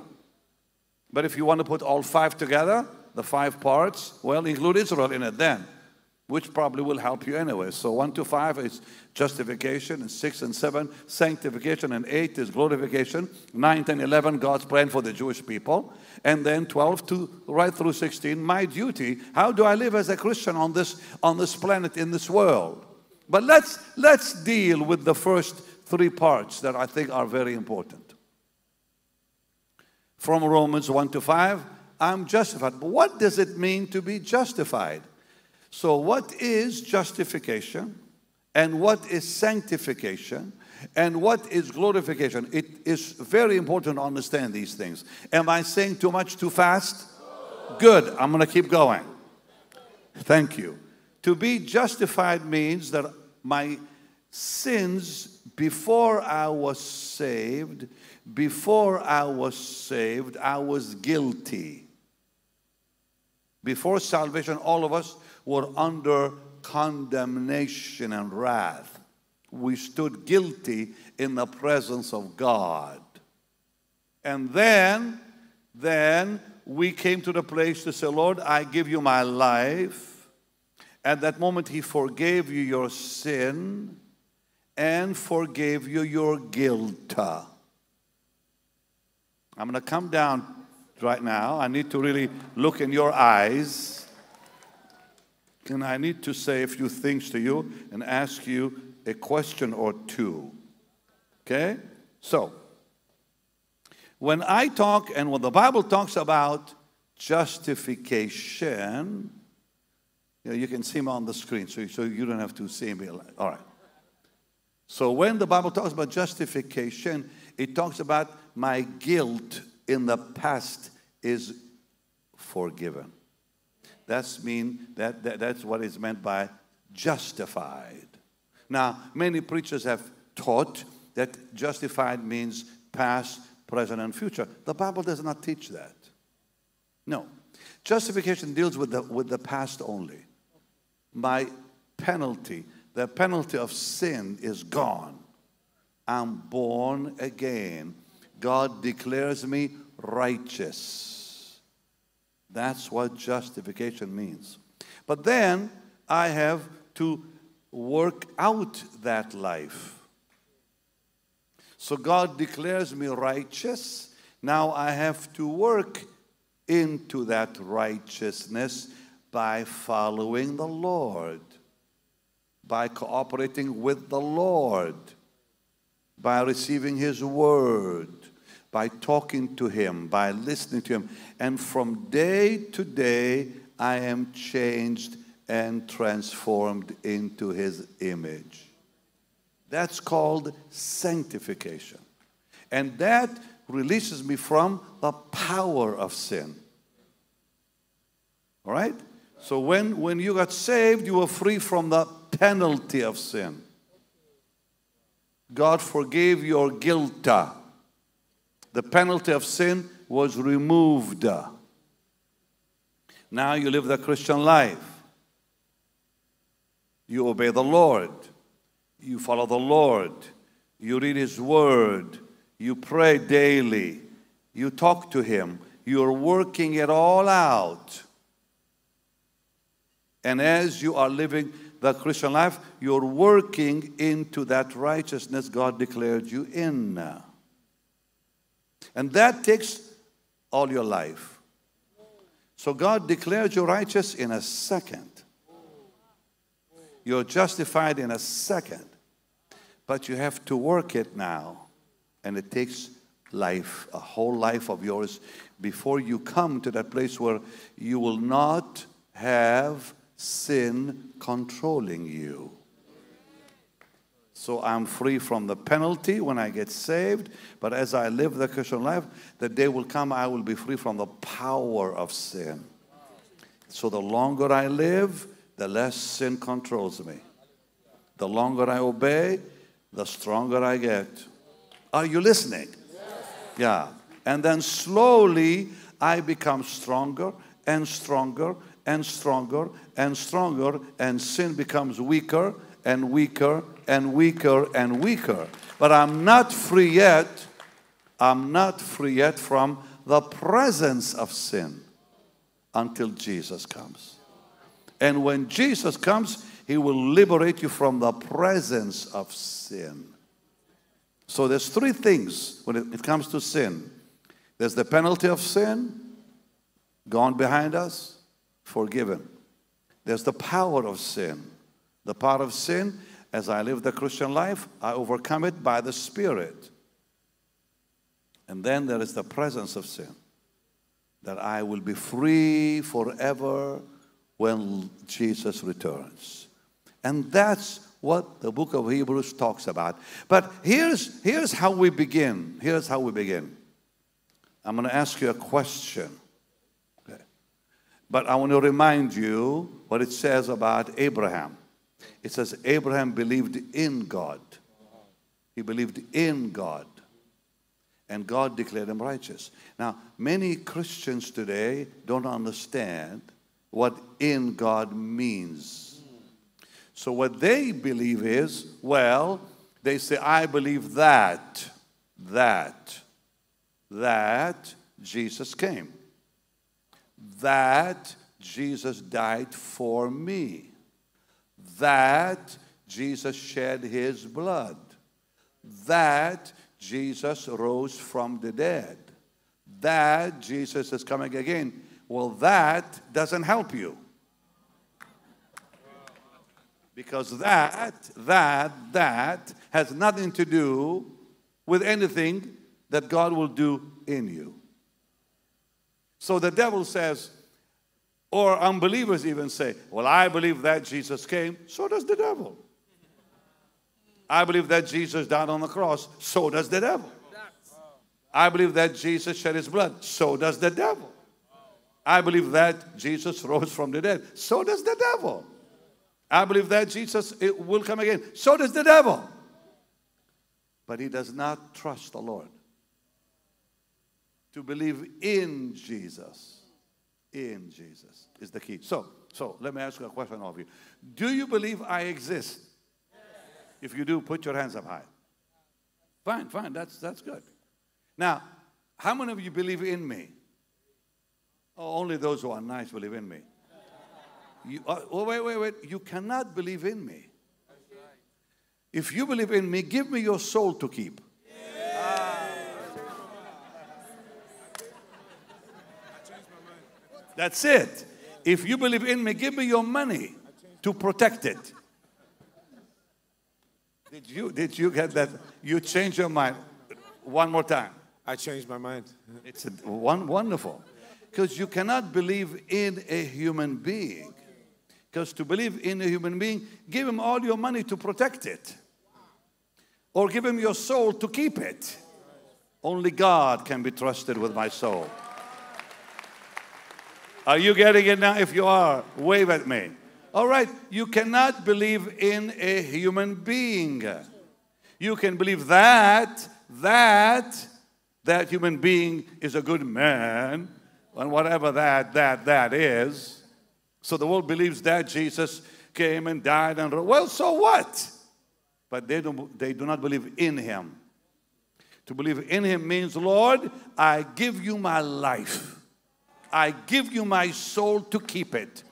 But if you want to put all five together, the five parts, well, include Israel in it then, which probably will help you anyway. So one to five is justification, and six and seven, sanctification, and eight is glorification, nine, ten, eleven, God's plan for the Jewish people, and then 12 to right through 16, my duty. How do I live as a Christian on this on this planet, in this world? But let's let's deal with the first three parts that I think are very important from Romans 1 to 5, I'm justified. But what does it mean to be justified? So, what is justification? And what is sanctification? And what is glorification? It is very important to understand these things. Am I saying too much too fast? Good. I'm going to keep going. Thank you. To be justified means that my sins before I was saved before I was saved, I was guilty. Before salvation, all of us were under condemnation and wrath. We stood guilty in the presence of God. And then, then we came to the place to say, Lord, I give you my life. At that moment, He forgave you your sin and forgave you your guilt. I'm going to come down right now. I need to really look in your eyes. And I need to say a few things to you and ask you a question or two. Okay? So, when I talk and when the Bible talks about justification, you, know, you can see me on the screen, so, so you don't have to see me. All right. So, when the Bible talks about justification, it talks about my guilt in the past is forgiven. That's mean that, that that's what is meant by justified. Now, many preachers have taught that justified means past, present, and future. The Bible does not teach that. No. Justification deals with the, with the past only. My penalty, the penalty of sin is gone. I'm born again. God declares me righteous. That's what justification means. But then I have to work out that life. So God declares me righteous. Now I have to work into that righteousness by following the Lord, by cooperating with the Lord, by receiving His word by talking to Him, by listening to Him. And from day to day, I am changed and transformed into His image. That's called sanctification. And that releases me from the power of sin. All right? So when, when you got saved, you were free from the penalty of sin. God forgave your guilt. The penalty of sin was removed. Now you live the Christian life. You obey the Lord. You follow the Lord. You read His Word. You pray daily. You talk to Him. You're working it all out. And as you are living the Christian life, you're working into that righteousness God declared you in. And that takes all your life. So God declares you righteous in a second. You're justified in a second, but you have to work it now. And it takes life, a whole life of yours, before you come to that place where you will not have sin controlling you. So I'm free from the penalty when I get saved. But as I live the Christian life, the day will come I will be free from the power of sin. So the longer I live, the less sin controls me. The longer I obey, the stronger I get. Are you listening? Yeah. And then slowly I become stronger and stronger and stronger and stronger, and sin becomes weaker and weaker and weaker and weaker. But I'm not free yet. I'm not free yet from the presence of sin until Jesus comes. And when Jesus comes, he will liberate you from the presence of sin. So there's three things when it comes to sin. There's the penalty of sin, gone behind us, forgiven. There's the power of sin. The power of sin, as I live the Christian life, I overcome it by the Spirit. And then there is the presence of sin, that I will be free forever when Jesus returns. And that's what the book of Hebrews talks about. But here's, here's how we begin. Here's how we begin. I'm going to ask you a question. Okay. But I want to remind you what it says about Abraham. It says Abraham believed in God. He believed in God. And God declared him righteous. Now, many Christians today don't understand what in God means. So, what they believe is, well, they say, I believe that, that, that Jesus came, that Jesus died for me that Jesus shed his blood, that Jesus rose from the dead, that Jesus is coming again. Well, that doesn't help you. Because that, that, that has nothing to do with anything that God will do in you. So the devil says, or unbelievers even say, Well, I believe that Jesus came, so does the devil. I believe that Jesus died on the cross, so does the devil. I believe that Jesus shed his blood, so does the devil. I believe that Jesus rose from the dead, so does the devil. I believe that Jesus will come again, so does the devil. But he does not trust the Lord. To believe in Jesus in Jesus is the key. So, so let me ask you a question of you. Do you believe I exist? Yes. If you do, put your hands up high. Fine, fine, that's, that's good. Now, how many of you believe in me? Oh, only those who are nice believe in me. You, uh, oh, wait, wait, wait. You cannot believe in me. If you believe in me, give me your soul to keep. That's it. If you believe in me, give me your money to protect it. Did you did you get that? You changed your mind. One more time. I changed my mind. It's a, one wonderful. Because you cannot believe in a human being. Because to believe in a human being, give him all your money to protect it. Or give him your soul to keep it. Only God can be trusted with my soul. Are you getting it now? If you are, wave at me. All right, you cannot believe in a human being. You can believe that, that, that human being is a good man, and whatever that, that, that is. So the world believes that Jesus came and died and well, so what? But they don't they do not believe in him. To believe in him means, Lord, I give you my life. I give you my soul to keep it.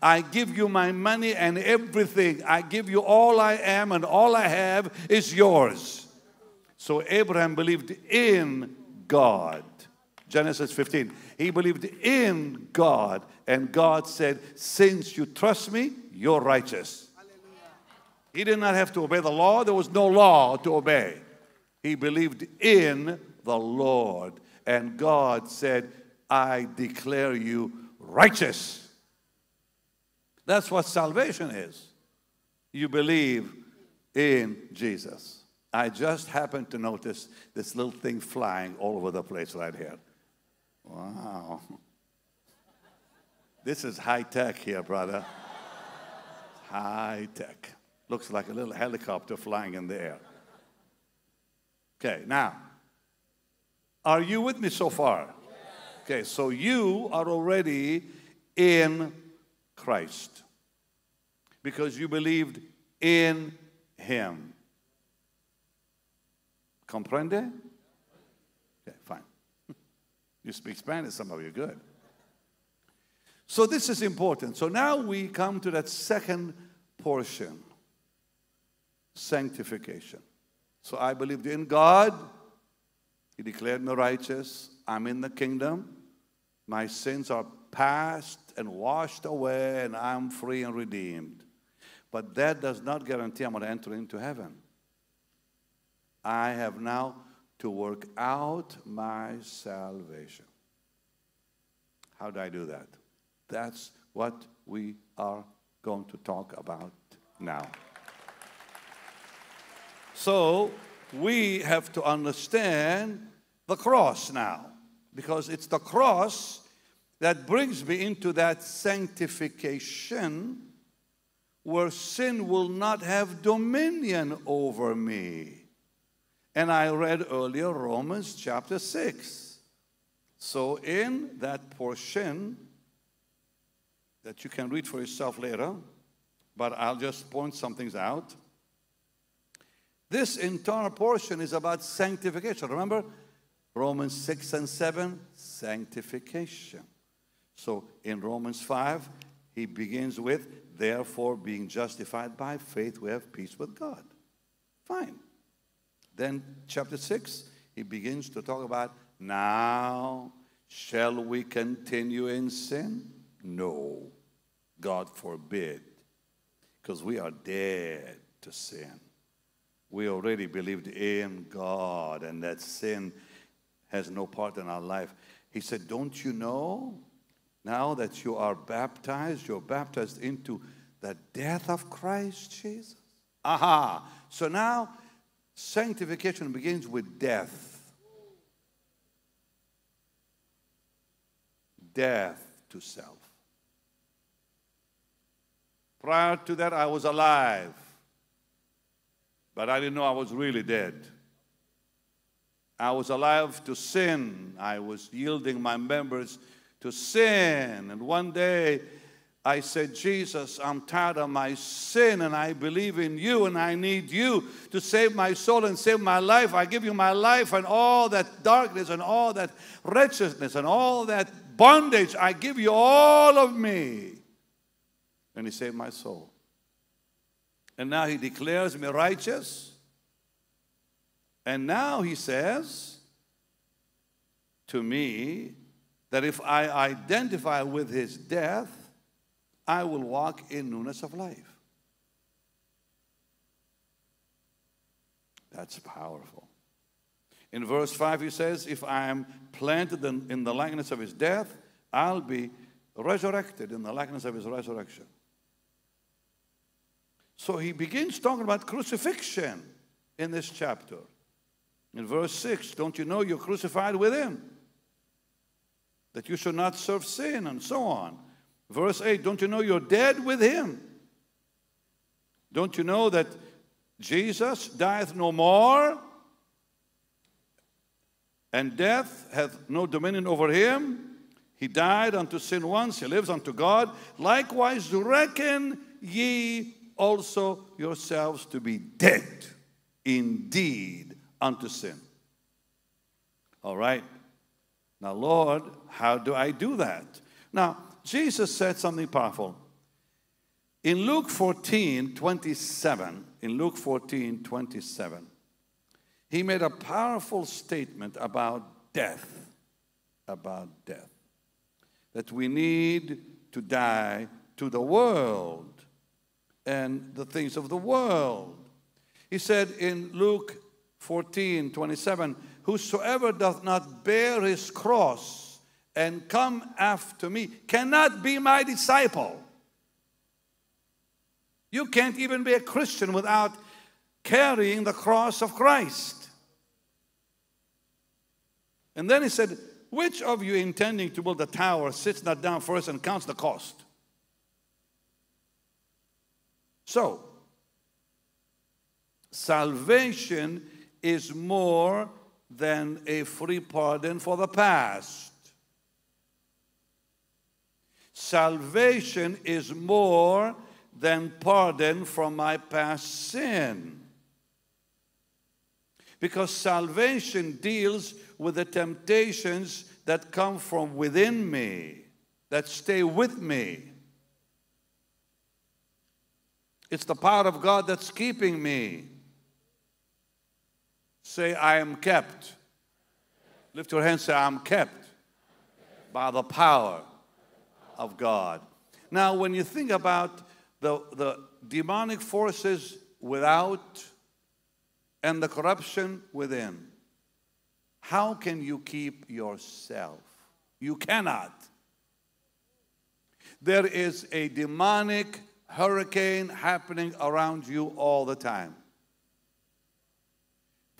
I give you my money and everything. I give you all I am, and all I have is yours. So Abraham believed in God. Genesis 15. He believed in God, and God said, Since you trust me, you're righteous. He did not have to obey the law, there was no law to obey. He believed in the Lord. And God said, I declare you righteous. That's what salvation is. You believe in Jesus. I just happened to notice this little thing flying all over the place right here. Wow. This is high tech here, brother. High tech. Looks like a little helicopter flying in the air. Okay, now, are you with me so far? So you are already in Christ because you believed in Him. Comprende? Okay, fine. You speak Spanish, some of you, good. So this is important. So now we come to that second portion sanctification. So I believed in God. He declared me righteous. I'm in the kingdom. My sins are past and washed away, and I'm free and redeemed. But that does not guarantee I'm going to enter into heaven. I have now to work out my salvation. How do I do that? That's what we are going to talk about now. So we have to understand the cross now, because it's the cross that brings me into that sanctification where sin will not have dominion over me. And I read earlier Romans chapter 6. So, in that portion that you can read for yourself later, but I'll just point some things out. This entire portion is about sanctification. Remember Romans 6 and 7? Sanctification. So in Romans 5, he begins with, therefore, being justified by faith, we have peace with God. Fine. Then, chapter 6, he begins to talk about, now shall we continue in sin? No, God forbid, because we are dead to sin we already believed in God and that sin has no part in our life. He said, Don't you know now that you are baptized, you're baptized into the death of Christ Jesus? Aha. So now sanctification begins with death. Death to self. Prior to that, I was alive but I didn't know I was really dead. I was alive to sin. I was yielding my members to sin. And one day I said, Jesus, I'm tired of my sin and I believe in you and I need you to save my soul and save my life. I give you my life and all that darkness and all that wretchedness and all that bondage. I give you all of me. And he saved my soul. And now he declares me righteous. And now he says to me that if I identify with his death, I will walk in newness of life. That's powerful. In verse 5, he says, If I am planted in, the likeness of his death, I'll be resurrected in the likeness of his resurrection. So he begins talking about crucifixion in this chapter. In verse 6, don't you know you're crucified with him? That you should not serve sin, and so on. Verse 8, don't you know you're dead with him? Don't you know that Jesus dieth no more, and death hath no dominion over him? He died unto sin once, he lives unto God. Likewise, reckon ye also yourselves to be dead indeed unto sin. All right. Now, Lord, how do I do that? Now, Jesus said something powerful. In Luke 14, 27, in Luke 14, 27, he made a powerful statement about death. About death. That we need to die to the world and the things of the world. He said in Luke 14 27, Whosoever doth not bear his cross and come after me cannot be my disciple. You can't even be a Christian without carrying the cross of Christ. And then he said, Which of you intending to build a tower sits not down first and counts the cost? So, salvation is more than a free pardon for the past. Salvation is more than pardon from my past sin. Because salvation deals with the temptations that come from within me, that stay with me. It's the power of God that's keeping me. Say, I am kept. Lift your hand, say, I'm kept by the power of God. Now, when you think about the, the demonic forces without and the corruption within, how can you keep yourself? You cannot. There is a demonic hurricane happening around you all the time.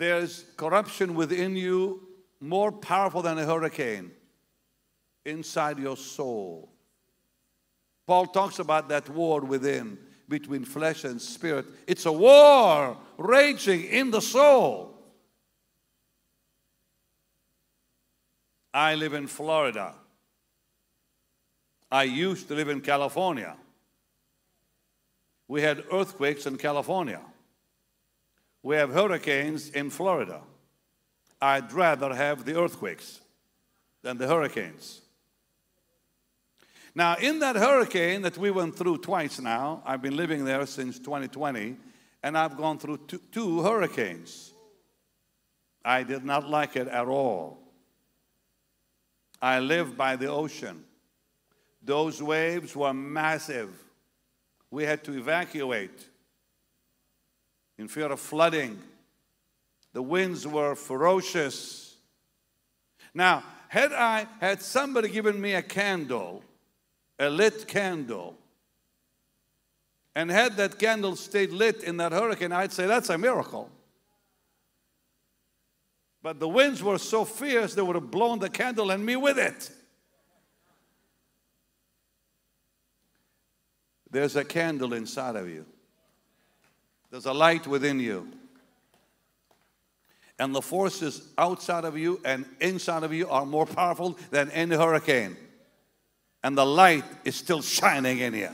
There's corruption within you more powerful than a hurricane inside your soul. Paul talks about that war within between flesh and spirit. It's a war raging in the soul. I live in Florida. I used to live in California. We had earthquakes in California. We have hurricanes in Florida. I'd rather have the earthquakes than the hurricanes. Now, in that hurricane that we went through twice now, I've been living there since 2020, and I've gone through two, two hurricanes. I did not like it at all. I live by the ocean. Those waves were massive. We had to evacuate in fear of flooding. The winds were ferocious. Now, had I had somebody given me a candle, a lit candle, and had that candle stayed lit in that hurricane, I'd say that's a miracle. But the winds were so fierce they would have blown the candle and me with it. There's a candle inside of you. There's a light within you. And the forces outside of you and inside of you are more powerful than any hurricane. And the light is still shining in you.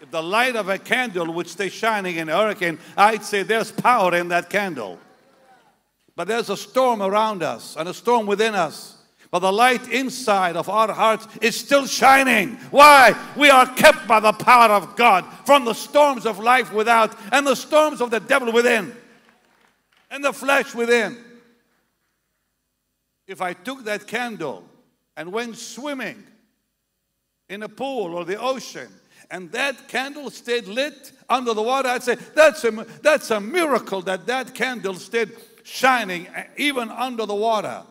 If the light of a candle would stay shining in a hurricane, I'd say there's power in that candle. But there's a storm around us and a storm within us. But the light inside of our hearts is still shining. Why? We are kept by the power of God from the storms of life without and the storms of the devil within and the flesh within. If I took that candle and went swimming in a pool or the ocean and that candle stayed lit under the water, I'd say, that's a, that's a miracle that that candle stayed shining eh, even under the water.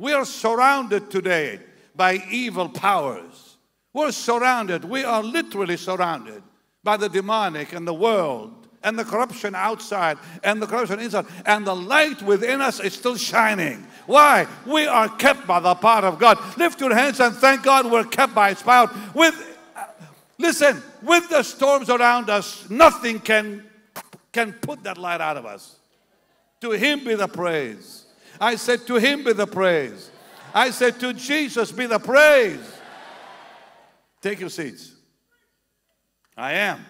We are surrounded today by evil powers. We're surrounded, we are literally surrounded by the demonic and the world and the corruption outside and the corruption inside. And the light within us is still shining. Why? We are kept by the power of God. Lift your hands and thank God we're kept by His power. With, listen, with the storms around us, nothing can, can put that light out of us. To Him be the praise. I said, To him be the praise. I said, To Jesus be the praise. Take your seats. I am.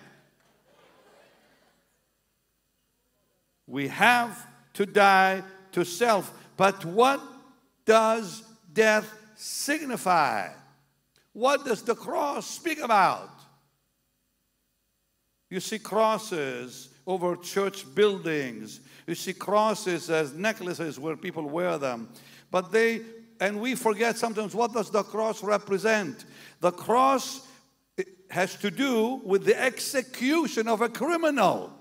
We have to die to self. But what does death signify? What does the cross speak about? You see crosses over church buildings. You see crosses as necklaces where people wear them. But they, and we forget sometimes what does the cross represent? The cross has to do with the execution of a criminal.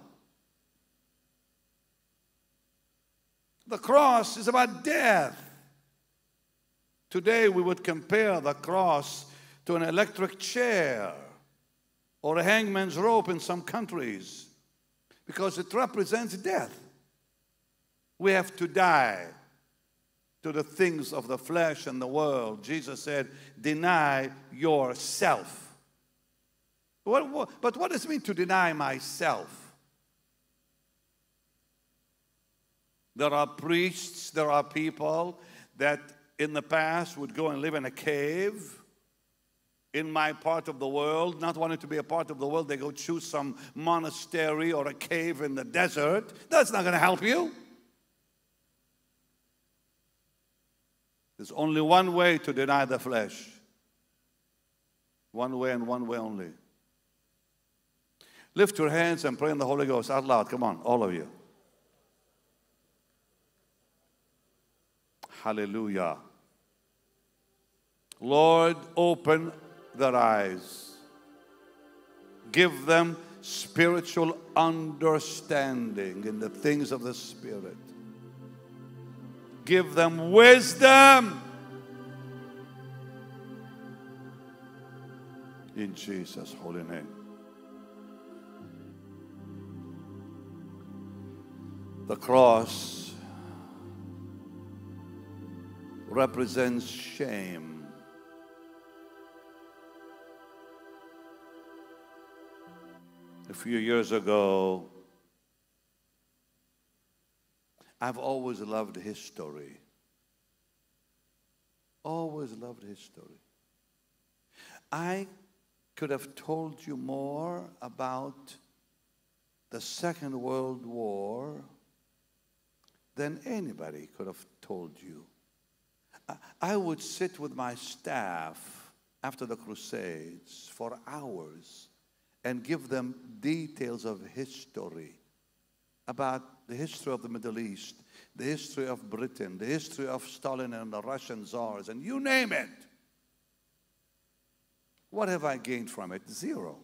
The cross is about death. Today we would compare the cross to an electric chair or a hangman's rope in some countries because it represents death. We have to die to the things of the flesh and the world. Jesus said, Deny yourself. What, what, but what does it mean to deny myself? There are priests, there are people that in the past would go and live in a cave. In my part of the world, not wanting to be a part of the world, they go choose some monastery or a cave in the desert. That's not going to help you. There's only one way to deny the flesh. One way and one way only. Lift your hands and pray in the Holy Ghost out loud. Come on, all of you. Hallelujah. Lord, open their eyes. Give them spiritual understanding in the things of the Spirit. Give them wisdom. In Jesus' holy name. The cross represents shame. A few years ago, I've always loved history. Always loved history. I could have told you more about the Second World War than anybody could have told you. I would sit with my staff after the Crusades for hours and give them details of history about the history of the Middle East, the history of Britain, the history of Stalin and the Russian czars, and you name it. What have I gained from it? Zero.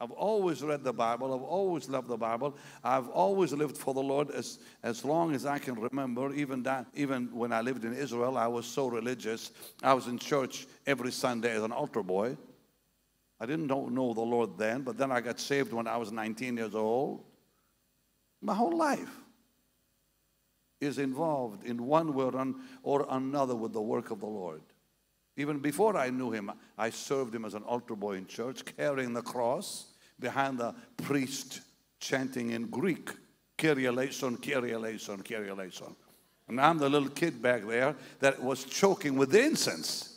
I've always read the Bible. I've always loved the Bible. I've always lived for the Lord as, as long as I can remember. Even that, even when I lived in Israel, I was so religious. I was in church every Sunday as an altar boy. I didn't know, the Lord then, but then I got saved when I was 19 years old. My whole life is involved in one way or another with the work of the Lord. Even before I knew him, I served him as an altar boy in church, carrying the cross behind the priest chanting in Greek, Kyrie eleison, Kyrie. And I'm the little kid back there that was choking with the incense.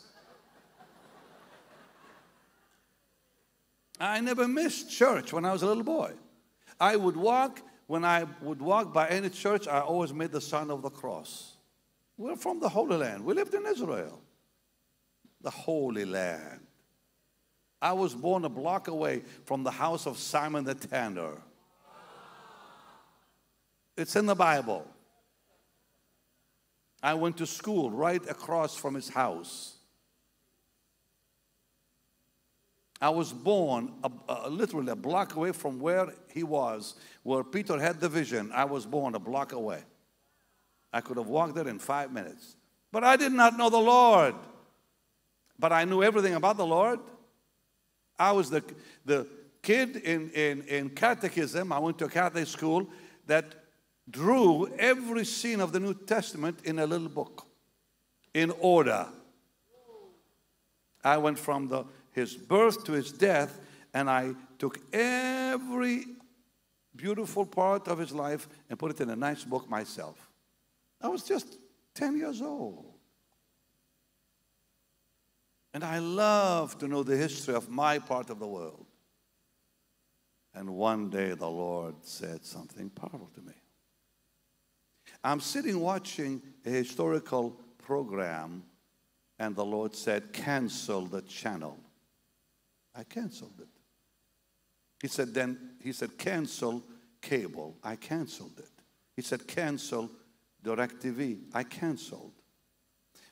I never missed church when I was a little boy. I would walk, when I would walk by any church, I always made the sign of the cross. We're from the Holy Land. We lived in Israel the Holy Land. I was born a block away from the house of Simon the Tanner. It's in the Bible. I went to school right across from his house. I was born a, a, literally a block away from where he was, where Peter had the vision. I was born a block away. I could have walked there in five minutes. But I did not know the Lord but I knew everything about the Lord. I was the, the kid in, in, in catechism, I went to a Catholic school that drew every scene of the New Testament in a little book in order. I went from the, his birth to his death, and I took every beautiful part of his life and put it in a nice book myself. I was just 10 years old. And I love to know the history of my part of the world. And one day the Lord said something powerful to me. I'm sitting watching a historical program, and the Lord said, Cancel the channel. I canceled it. He said, Then, he said, Cancel cable. I canceled it. He said, Cancel DirecTV. I canceled.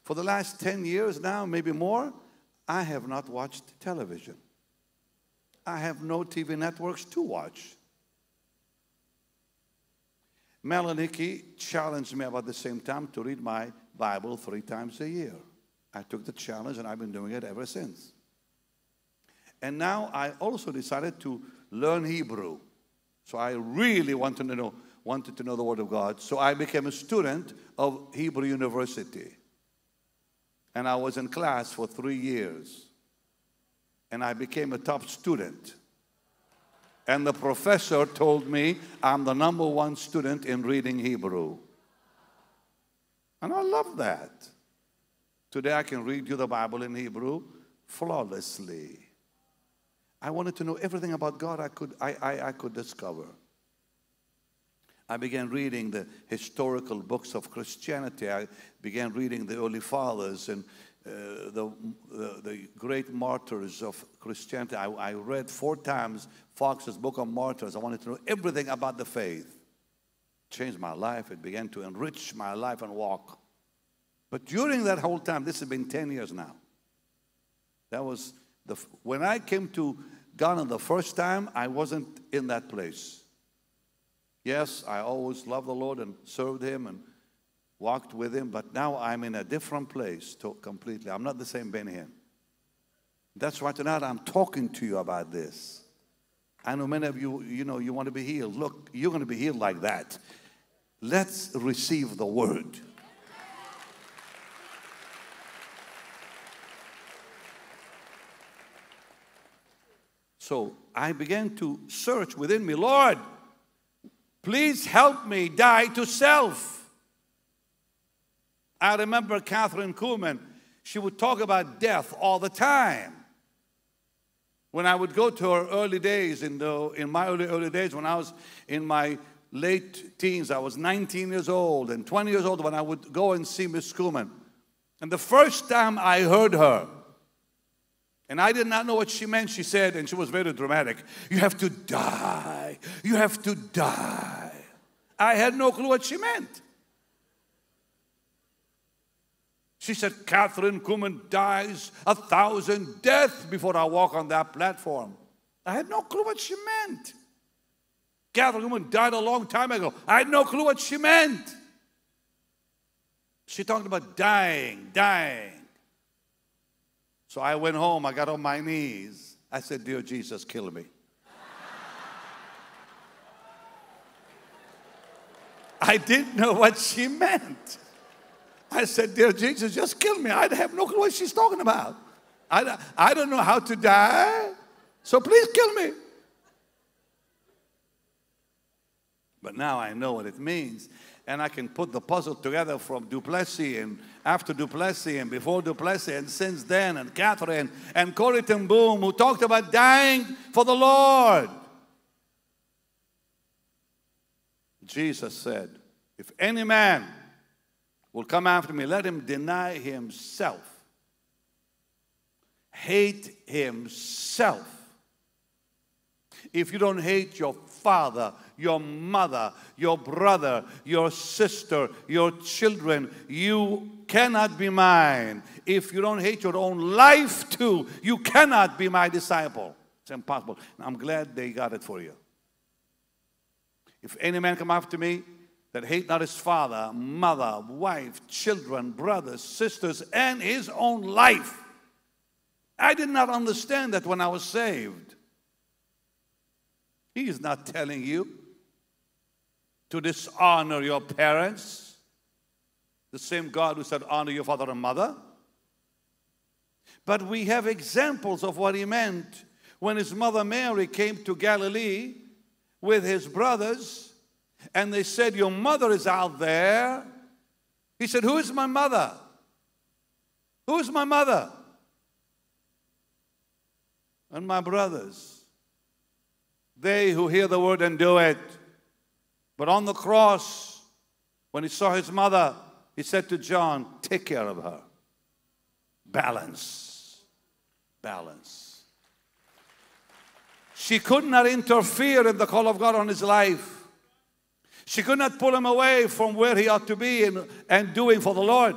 For the last 10 years now, maybe more, I have not watched television. I have no TV networks to watch. Melanie challenged me about the same time to read my Bible three times a year. I took the challenge and I've been doing it ever since. And now I also decided to learn Hebrew. So I really wanted to know, wanted to know the Word of God. So I became a student of Hebrew University. And I was in class for three years. And I became a top student. And the professor told me I'm the number one student in reading Hebrew. And I love that. Today I can read you the Bible in Hebrew flawlessly. I wanted to know everything about God I could, I, I, I could discover. I began reading the historical books of Christianity. I began reading the early fathers and uh, the, the, the, great martyrs of Christianity. I, I, read four times Fox's Book of Martyrs. I wanted to know everything about the faith. It changed my life. It began to enrich my life and walk. But during that whole time, this has been 10 years now. That was the, when I came to Ghana the first time, I wasn't in that place. Yes, I always loved the Lord and served Him and walked with Him, but now I'm in a different place to, completely. I'm not the same Ben Hinn. That's why tonight I'm talking to you about this. I know many of you, you know, you want to be healed. Look, you're going to be healed like that. Let's receive the word. So I began to search within me, Lord, Please help me die to self. I remember Kathryn Kuhlman, she would talk about death all the time. When I would go to her early days, in, the, in my early, early days, when I was in my late teens, I was 19 years old and 20 years old when I would go and see Miss Kuhlman. And the first time I heard her, and I did not know what she meant. She said, and she was very dramatic, You have to die. You have to die. I had no clue what she meant. She said, Kathryn Kuhlman dies a thousand deaths before I walk on that platform. I had no clue what she meant. Kathryn Kuhlman died a long time ago. I had no clue what she meant. She talked about dying, dying. So I went home, I got on my knees. I said, Dear Jesus, kill me. I didn't know what she meant. I said, Dear Jesus, just kill me. I have no clue what she's talking about. I, I don't know how to die, so please kill me. But now I know what it means and I can put the puzzle together from du Plessis and after du Plessis and before du Plessis and since then and Kathryn and Corrie Boom who talked about dying for the Lord. Jesus said, if any man will come after me, let him deny himself, hate himself. If you don't hate your father, your mother, your brother, your sister, your children. You cannot be mine. If you don't hate your own life too, you cannot be my disciple. It's impossible. I'm glad they got it for you. If any man come after me that hate not his father, mother, wife, children, brothers, sisters, and his own life. I did not understand that when I was saved. He is not telling you to dishonor your parents. The same God who said, honor your father and mother. But we have examples of what he meant when his mother Mary came to Galilee with his brothers and they said, Your mother is out there. He said, Who is my mother? Who is my mother? And my brothers. They who hear the word and do it. But on the cross, when he saw his mother, he said to John, Take care of her. Balance. Balance. She could not interfere in the call of God on his life. She could not pull him away from where he ought to be and, and doing for the Lord.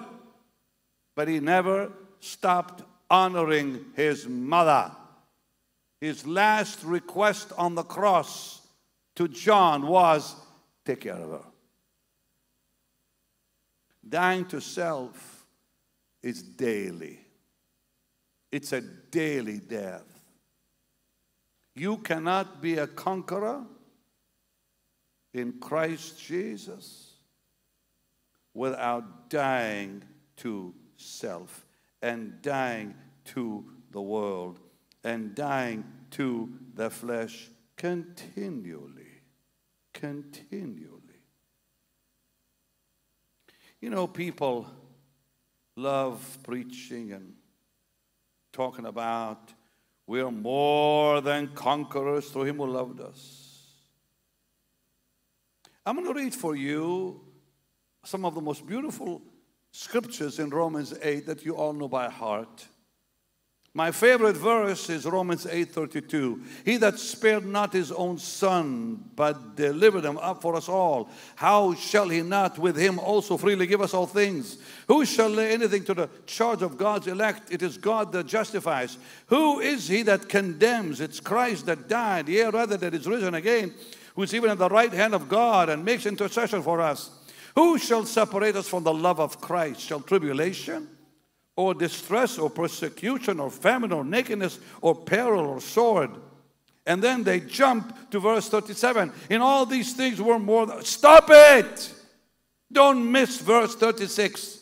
But he never stopped honoring his mother. His last request on the cross to John was take care of her. Dying to self is daily, it's a daily death. You cannot be a conqueror in Christ Jesus without dying to self and dying to the world and dying to the flesh continually. Continually. You know, people love preaching and talking about we're more than conquerors through him who loved us. I'm going to read for you some of the most beautiful scriptures in Romans 8 that you all know by heart. My favorite verse is Romans 8:32. He that spared not his own son, but delivered him up for us all, how shall he not with him also freely give us all things? Who shall lay anything to the charge of God's elect? It is God that justifies. Who is he that condemns? It's Christ that died, yea, rather that is risen again, who is even at the right hand of God and makes intercession for us. Who shall separate us from the love of Christ? Shall tribulation? Or distress or persecution or famine or nakedness or peril or sword. And then they jump to verse 37. In all these things we're more. Stop it! Don't miss verse 36.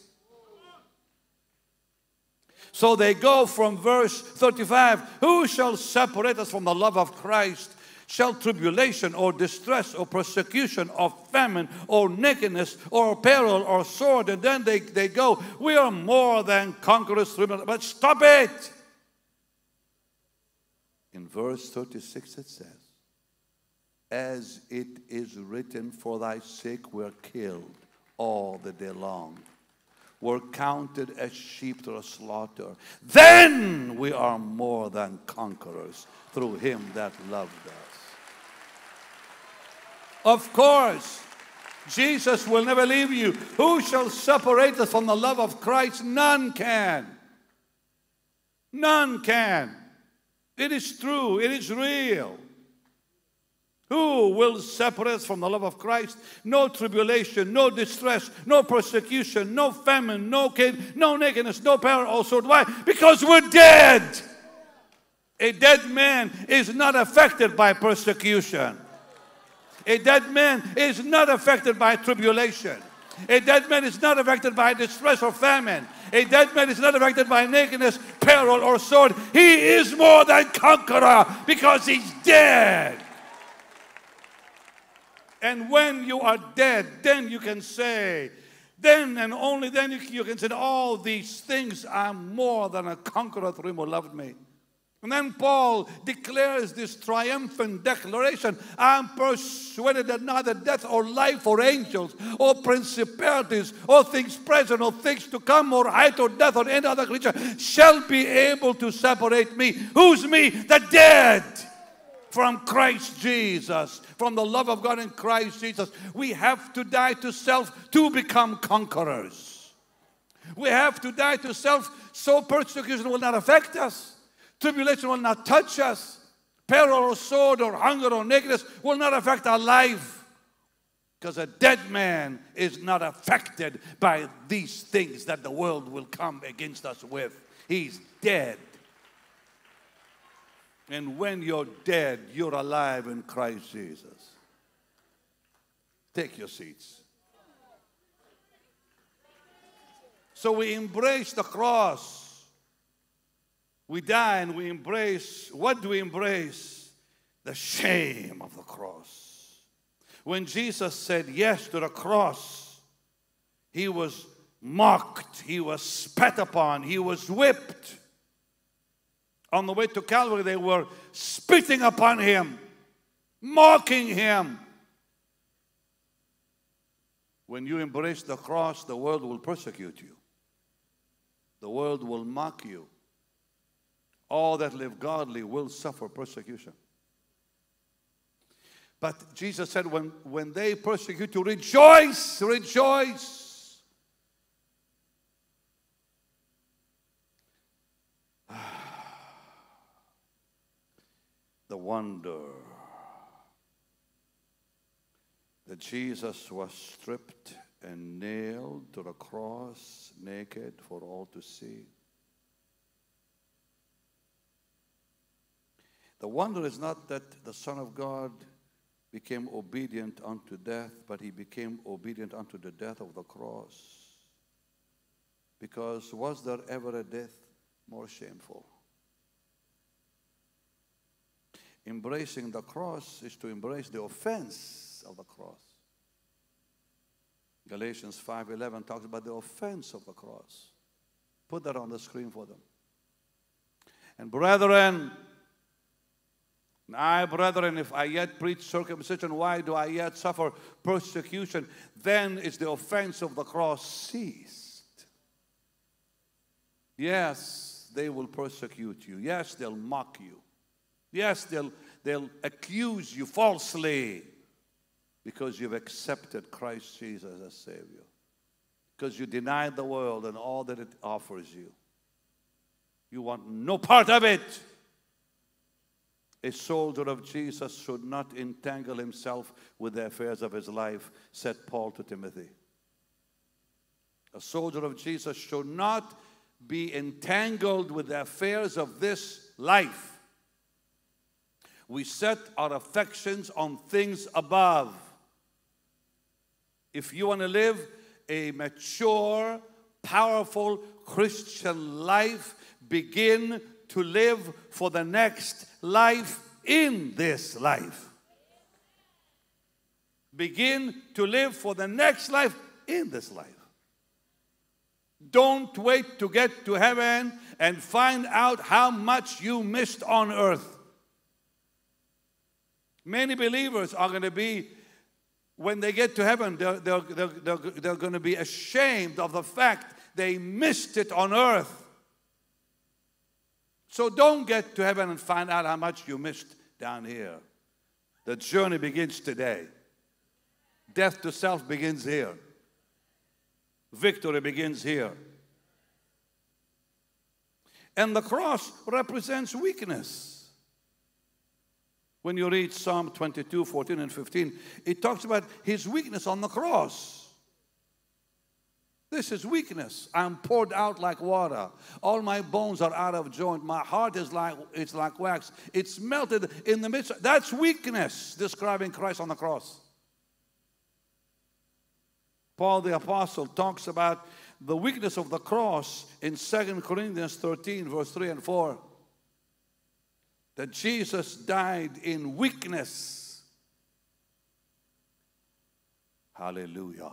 So they go from verse 35 Who shall separate us from the love of Christ? Shall tribulation or distress or persecution or famine or nakedness or peril or sword. And then they, they go, We are more than conquerors through But stop it! In verse 36 it says, As it is written, For thy sake we're killed all the day long. We're counted as sheep to slaughter. Then we are more than conquerors through him that loved us. Of course, Jesus will never leave you. Who shall separate us from the love of Christ? None can. None can. It is true, it is real. Who will separate us from the love of Christ? No tribulation, no distress, no persecution, no famine, no kid, no nakedness, no power, all sort. Why? Because we're dead. A dead man is not affected by persecution. A dead man is not affected by tribulation. A dead man is not affected by distress or famine. A dead man is not affected by nakedness, peril, or sword. He is more than conqueror because he's dead. And when you are dead, then you can say, then and only then you, can say, all these things are more than a conqueror through him who loved me. And then Paul declares this triumphant declaration I'm persuaded that neither death or life or angels or principalities or things present or things to come or height or death or any other creature shall be able to separate me. Who's me? The dead. From Christ Jesus, from the love of God in Christ Jesus. We have to die to self to become conquerors. We have to die to self so persecution will not affect us. Tribulation will not touch us. Peril or sword or hunger or nakedness will not affect our life. Because a dead man is not affected by these things that the world will come against us with. He's dead. And when you're dead, you're alive in Christ Jesus. Take your seats. So we embrace the cross we die and we embrace, what do we embrace? The shame of the cross. When Jesus said yes to the cross, he was mocked, he was spat upon, he was whipped. On the way to Calvary, they were spitting upon him, mocking him. When you embrace the cross, the world will persecute you, the world will mock you all that live godly will suffer persecution. But Jesus said, when, when they persecute you, rejoice, rejoice. the wonder that Jesus was stripped and nailed to the cross naked for all to see. The wonder is not that the Son of God became obedient unto death, but he became obedient unto the death of the cross. Because was there ever a death more shameful? Embracing the cross is to embrace the offense of the cross. Galatians 5:11 talks about the offense of the cross. Put that on the screen for them. And brethren, I, brethren, if I yet preach circumcision, why do I yet suffer persecution? Then is the offense of the cross ceased. Yes, they will persecute you. Yes, they'll mock you. Yes, they'll, they'll accuse you falsely because you've accepted Christ Jesus as Savior. Because you denied the world and all that it offers you. You want no part of it. A soldier of Jesus should not entangle himself with the affairs of his life, said Paul to Timothy. A soldier of Jesus should not be entangled with the affairs of this life. We set our affections on things above. If you want to live a mature, powerful Christian life, begin to live for the next life in this life. Begin to live for the next life in this life. Don't wait to get to heaven and find out how much you missed on earth. Many believers are going to be, when they get to heaven, they're, they're, they're, they're, going to be ashamed of the fact they missed it on earth. So don't get to heaven and find out how much you missed down here. The journey begins today. Death to self begins here. Victory begins here. And the cross represents weakness. When you read Psalm 22, 14, and 15, it talks about his weakness on the cross. This is weakness. I'm poured out like water. All my bones are out of joint. My heart is like it's like wax. It's melted in the midst. That's weakness, describing Christ on the cross. Paul the apostle talks about the weakness of the cross in 2 Corinthians 13, verse 3 and 4 that Jesus died in weakness. Hallelujah.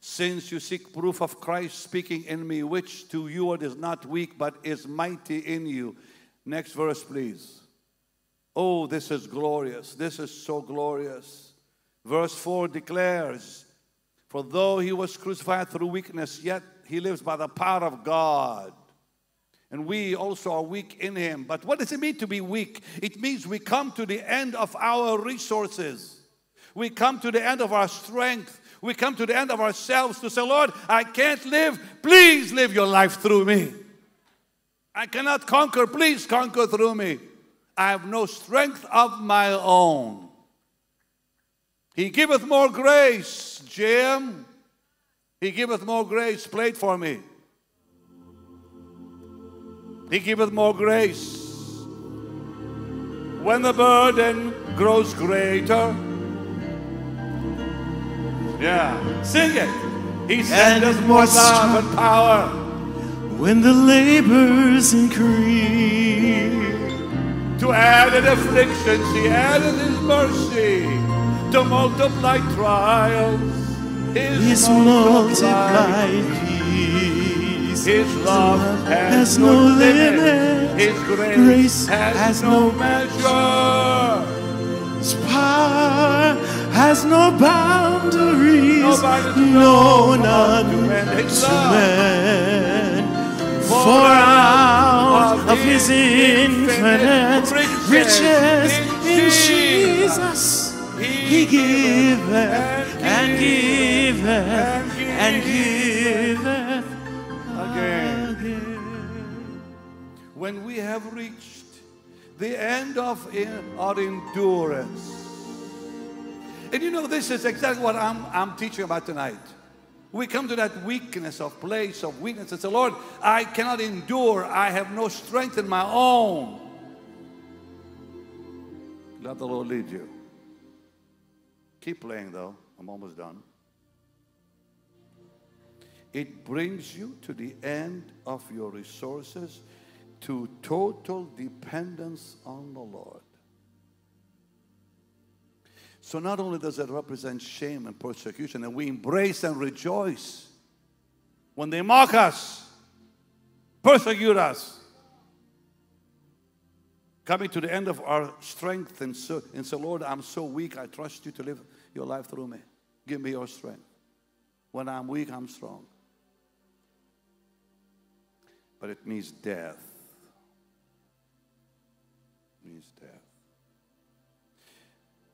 Since you seek proof of Christ speaking in me, which to you is not weak but is mighty in you. Next verse, please. Oh, this is glorious. This is so glorious. Verse 4 declares, For though he was crucified through weakness, yet he lives by the power of God and we also are weak in Him. But what does it mean to be weak? It means we come to the end of our resources, we come to the end of our strength. We come to the end of ourselves to say, Lord, I can't live. Please live your life through me. I cannot conquer. Please conquer through me. I have no strength of my own. He giveth more grace, Jim. He giveth more grace. Play it for me. He giveth more grace. When the burden grows greater, yeah, sing it. He sendeth more love and power. When the labors increase, to added affliction, He added His mercy to multiply trials. His, His multiplied his love has, has no limit. limit. His grace, grace has, has, no measure. His power has no boundaries. No, none to man. For out of his infinite riches in Jesus, he giveth and giveth and giveth. again. when we have reached the end of our endurance And you know, this is exactly what I'm, I'm teaching about tonight. We come to that weakness of place of weakness and say, Lord, I cannot endure. I have no strength in my own. Let the Lord lead you. Keep playing though. I'm almost done. It brings you to the end of your resources to total dependence on the Lord. So not only does it represent shame and persecution, and we embrace and rejoice when they mock us, persecute us, coming to the end of our strength and so, and say, Lord, I'm so weak, I trust you to live your life through me. Give me your strength. When I'm weak, I'm strong. But it means death.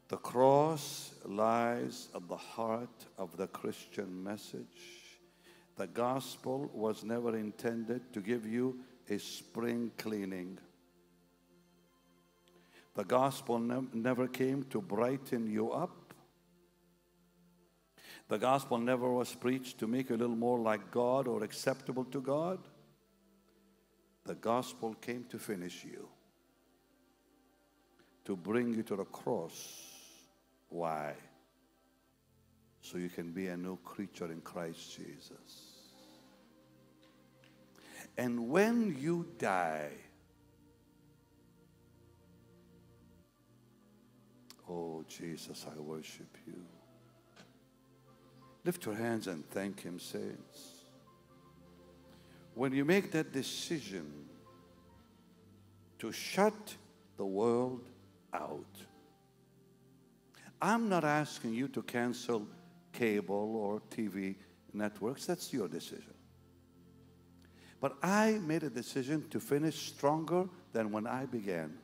The cross lies at the heart of the Christian message. The gospel was never intended to give you a spring cleaning. The gospel ne- never came to brighten you up. The gospel never was preached to make you a little more like God or acceptable to God. The gospel came to finish you, to bring you to the cross why? So you can be a new creature in Christ Jesus. And when you die, oh Jesus, I worship you. Lift your hands and thank Him, saints. When you make that decision to shut the world out, I'm not asking you to cancel cable or TV networks. That's your decision. But I made a decision to finish stronger than when I began.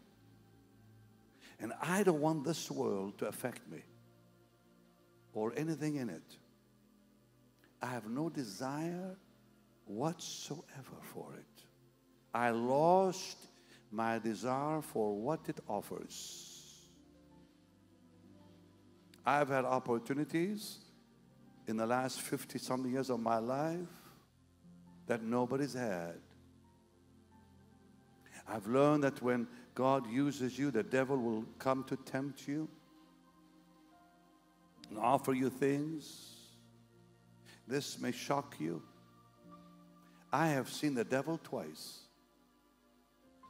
And I don't want this world to affect me or anything in it. I have no desire whatsoever for it. I lost my desire for what it offers. I've had opportunities in the last 50 something years of my life that nobody's had. I've learned that when God uses you, the devil will come to tempt you and offer you things. This may shock you. I have seen the devil twice,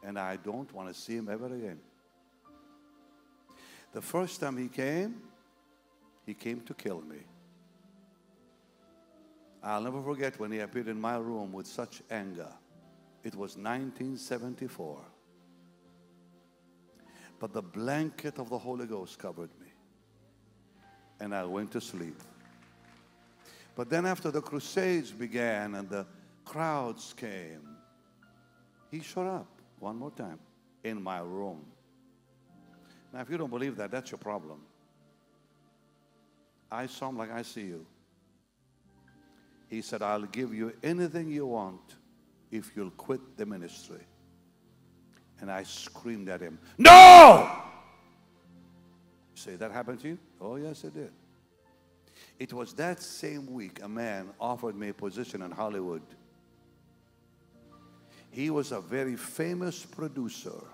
and I don't want to see him ever again. The first time he came, he came to kill me. I'll never forget when he appeared in my room with such anger. It was 1974. But the blanket of the Holy Ghost covered me. And I went to sleep. But then, after the crusades began and the crowds came, he showed up one more time in my room. Now, if you don't believe that, that's your problem. I saw him like I see you. He said, I'll give you anything you want if you'll quit the ministry. And I screamed at him, No! Say, that happened to you? Oh, yes, it did. It was that same week a man offered me a position in Hollywood. He was a very famous producer,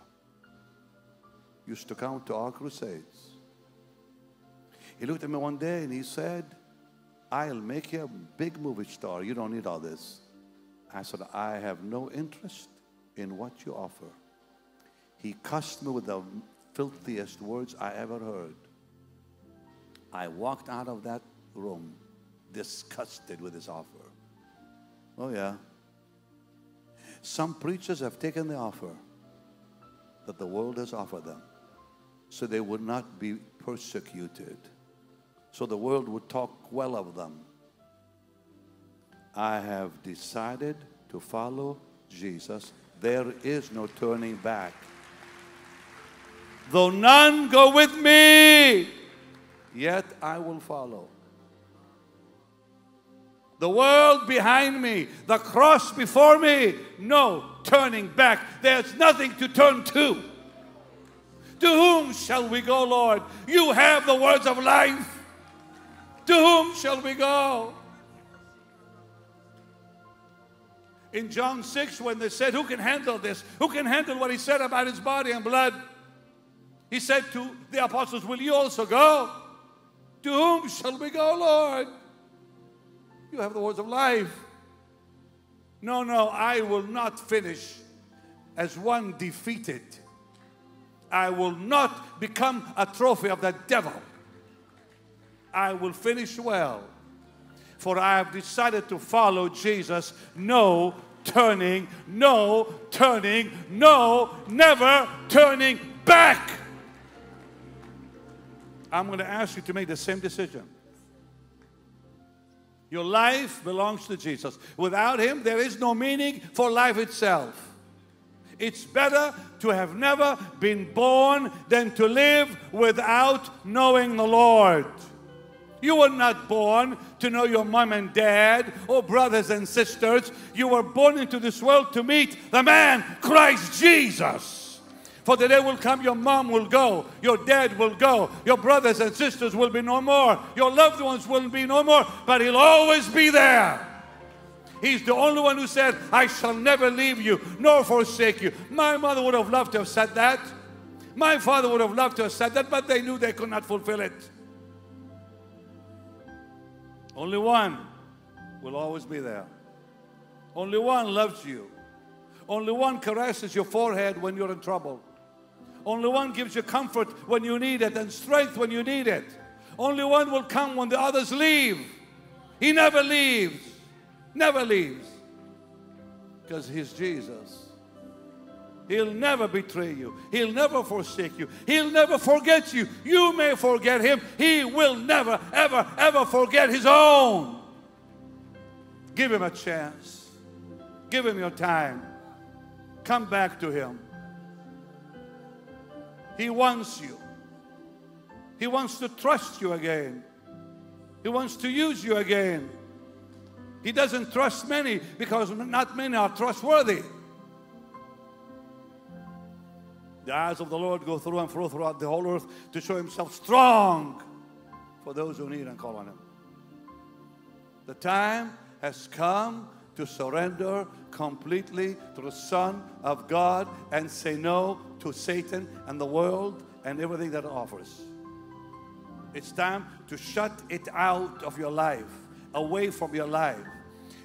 used to come to our crusades. He looked at me one day and he said, I'll make you a big movie star. You don't need all this. I said, I have no interest in what you offer. He cussed me with the filthiest words I ever heard. I walked out of that room disgusted with his offer. Oh, yeah. Some preachers have taken the offer that the world has offered them so they would not be persecuted so the world would talk well of them. I have decided to follow Jesus. There is no turning back. Though none go with me, yet I will follow. The world behind me, the cross before me, no turning back. There's nothing to turn to. To whom shall we go, Lord? You have the words of life. To whom shall we go? In John 6, when they said, Who can handle this? Who can handle what he said about his body and blood? He said to the apostles, Will you also go? To whom shall we go, Lord? You have the words of life. No, no, I will not finish as one defeated. I will not become a trophy of the devil. I will finish well. For I have decided to follow Jesus. No turning, no turning, no, never turning back. I'm going to ask you to make the same decision. Your life belongs to Jesus. Without Him, there is no meaning for life itself. It's better to have never been born than to live without knowing the Lord. You were not born to know your mom and dad or brothers and sisters. You were born into this world to meet the man, Christ Jesus. For the day will come, your mom will go, your dad will go, your brothers and sisters will be no more, your loved ones will be no more, but He'll always be there. He's the only one who said, I shall never leave you nor forsake you. My mother would have loved to have said that. My father would have loved to have said that, but they knew they could not fulfill it. Only one will always be there. Only one loves you. Only one caresses your forehead when you're in trouble. Only one gives you comfort when you need it and strength when you need it. Only one will come when the others leave. He never leaves. Never leaves. Because He's Jesus. He'll never betray you. He'll never forsake you. He'll never forget you. You may forget Him. He will never, ever, ever forget His own. Give Him a chance. Give Him your time. Come back to Him. He wants you. He wants to trust you again. He wants to use you again. He doesn't trust many because not many are trustworthy. The eyes of the Lord go through and through throughout the whole earth to show himself strong for those who need and call on him. The time has come to surrender completely to the Son of God and say no to Satan and the world and everything that it offers. It's time to shut it out of your life, away from your life.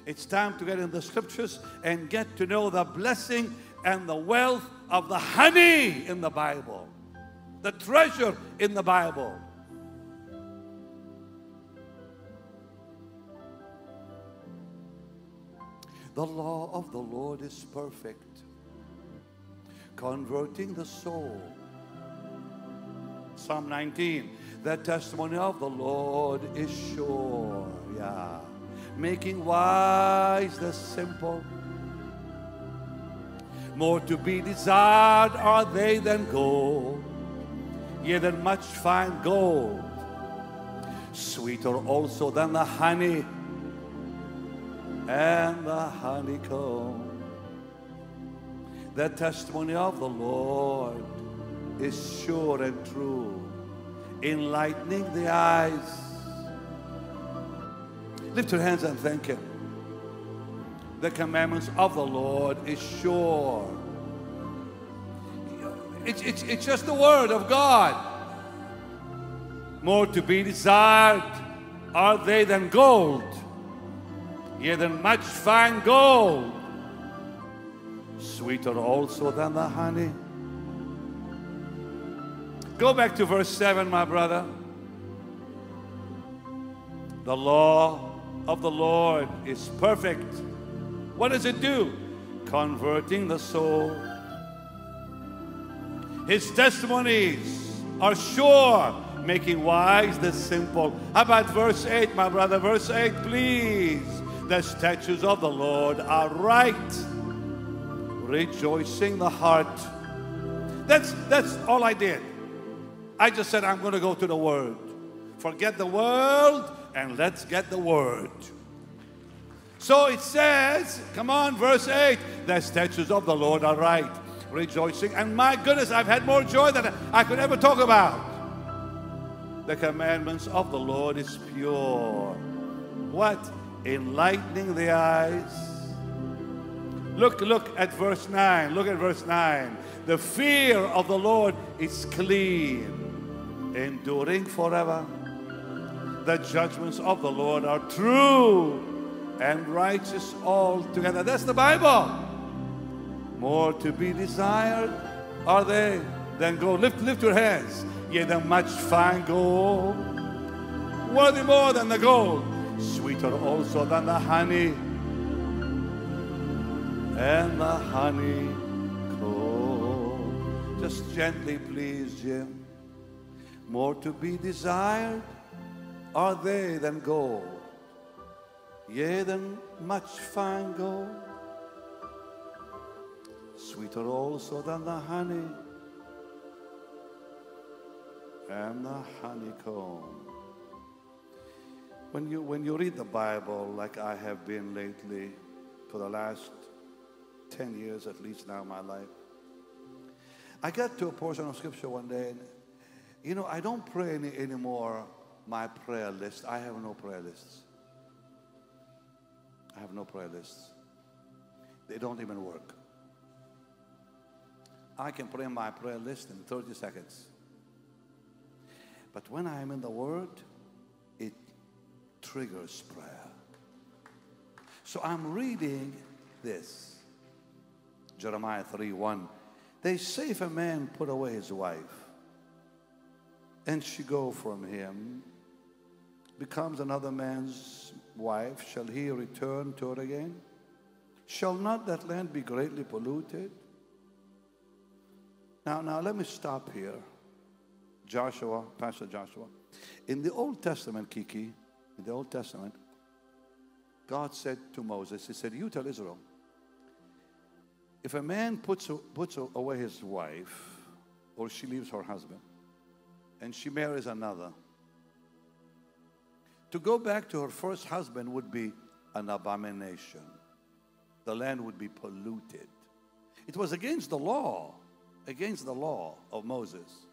It's time to get in the scriptures and get to know the blessing and the wealth of the honey in the Bible, the treasure in the Bible. The law of the Lord is perfect, converting the soul. Psalm 19, the testimony of the Lord is sure. Yeah. Making wise the simple. More to be desired are they than gold, yea, than much fine gold. Sweeter also than the honey and the honeycomb. The testimony of the Lord is sure and true, enlightening the eyes. Lift your hands and thank Him. The commandments of the Lord is sure. It's, it's, it's just the Word of God. More to be desired are they than gold yea, than much fine gold, sweeter also than the honey. Go back to verse 7, my brother. The law of the Lord is perfect. What does it do? Converting the soul. His testimonies are sure, making wise the simple. How about verse 8, my brother? Verse 8, please. The statutes of the Lord are right, rejoicing the heart. That's, that's all I did. I just said, I'm going to go to the Word. Forget the world and let's get the Word. So it says, come on, verse 8 the statutes of the Lord are right, rejoicing. And my goodness, I've had more joy than I could ever talk about. the commandments of the Lord is pure. What? Enlightening the eyes. Look, look at verse 9. Look at verse 9. The fear of the Lord is clean, enduring forever. The judgments of the Lord are true and righteous altogether. That's the Bible. More to be desired are they than gold. Lift, lift your hands. Yea, than much fine gold. Worthy more than the gold. Sweeter also than the honey. And the honey comb. Just gently, please, Jim. More to be desired are they than gold. Yea, than much fine gold. Sweeter also than the honey and the honeycomb. When you, when you read the Bible, like I have been lately for the last 10 years at least now my life, I got to a portion of scripture one day, and you know, I don't pray any, anymore my prayer list. I have no prayer lists. I have no prayer lists. They don't even work. I can pray in my prayer list in 30 seconds. But when I am in the Word, it triggers prayer. So I'm reading this Jeremiah 3 1. They say if a man put away his wife and she go from him, becomes another man's wife, shall he return to her again? Shall not that land be greatly polluted? Now, now let me stop here. Joshua, Pastor Joshua. In the Old Testament, Kiki, in the Old Testament, God said to Moses, He said, You tell Israel, if a man puts, puts away his wife, or she leaves her husband, and she marries another, to go back to her first husband would be an abomination. The land would be polluted. It was against the law, against the law of Moses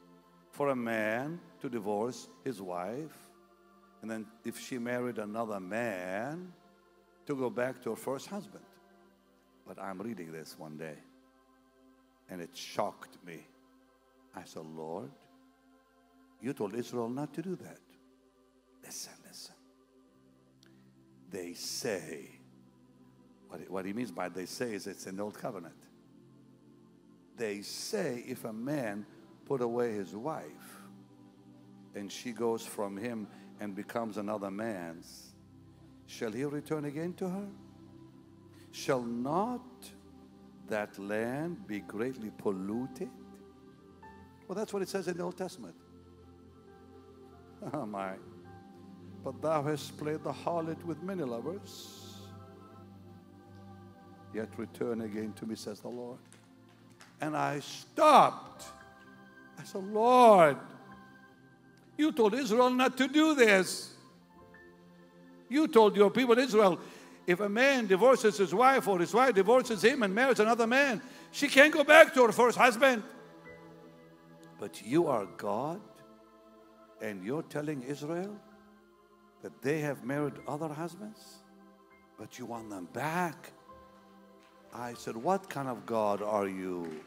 for a man to divorce his wife, and then if she married another man, to go back to her first husband. But I'm reading this one day, and it shocked me. I said, Lord, you told Israel not to do that. They say, what, what he means by they say is it's an old covenant. They say if a man put away his wife and she goes from him and becomes another man's, shall he return again to her? Shall not that land be greatly polluted? Well, that's what it says in the Old Testament. Oh my. But thou hast played the harlot with many lovers, yet return again to me, says the Lord. And I stopped I said, Lord, you told Israel not to do this. You told your people Israel, if a man divorces his wife or his wife divorces him and marries another man, she can't go back to her first husband. But you are God, and you're telling Israel that they have married other husbands, but you want them back. I said, What kind of God are you?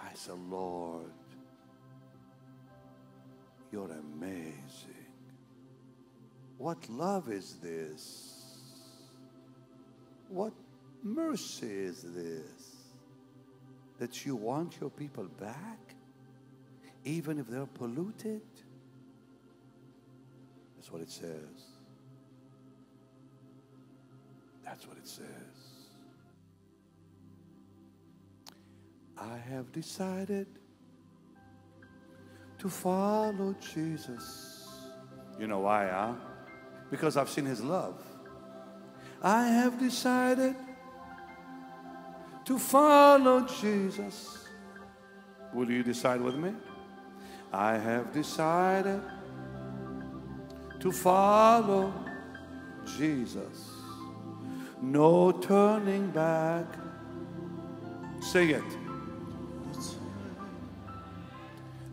I said, Lord, you're amazing. What love is this? What mercy is this? That you want your people back, even if they're polluted? That's what it says. That's what it says. I have decided to follow Jesus. You know why, huh? Because I've seen his love. I have decided to follow Jesus. Will you decide with me? I have decided to follow Jesus. No turning back. Say it.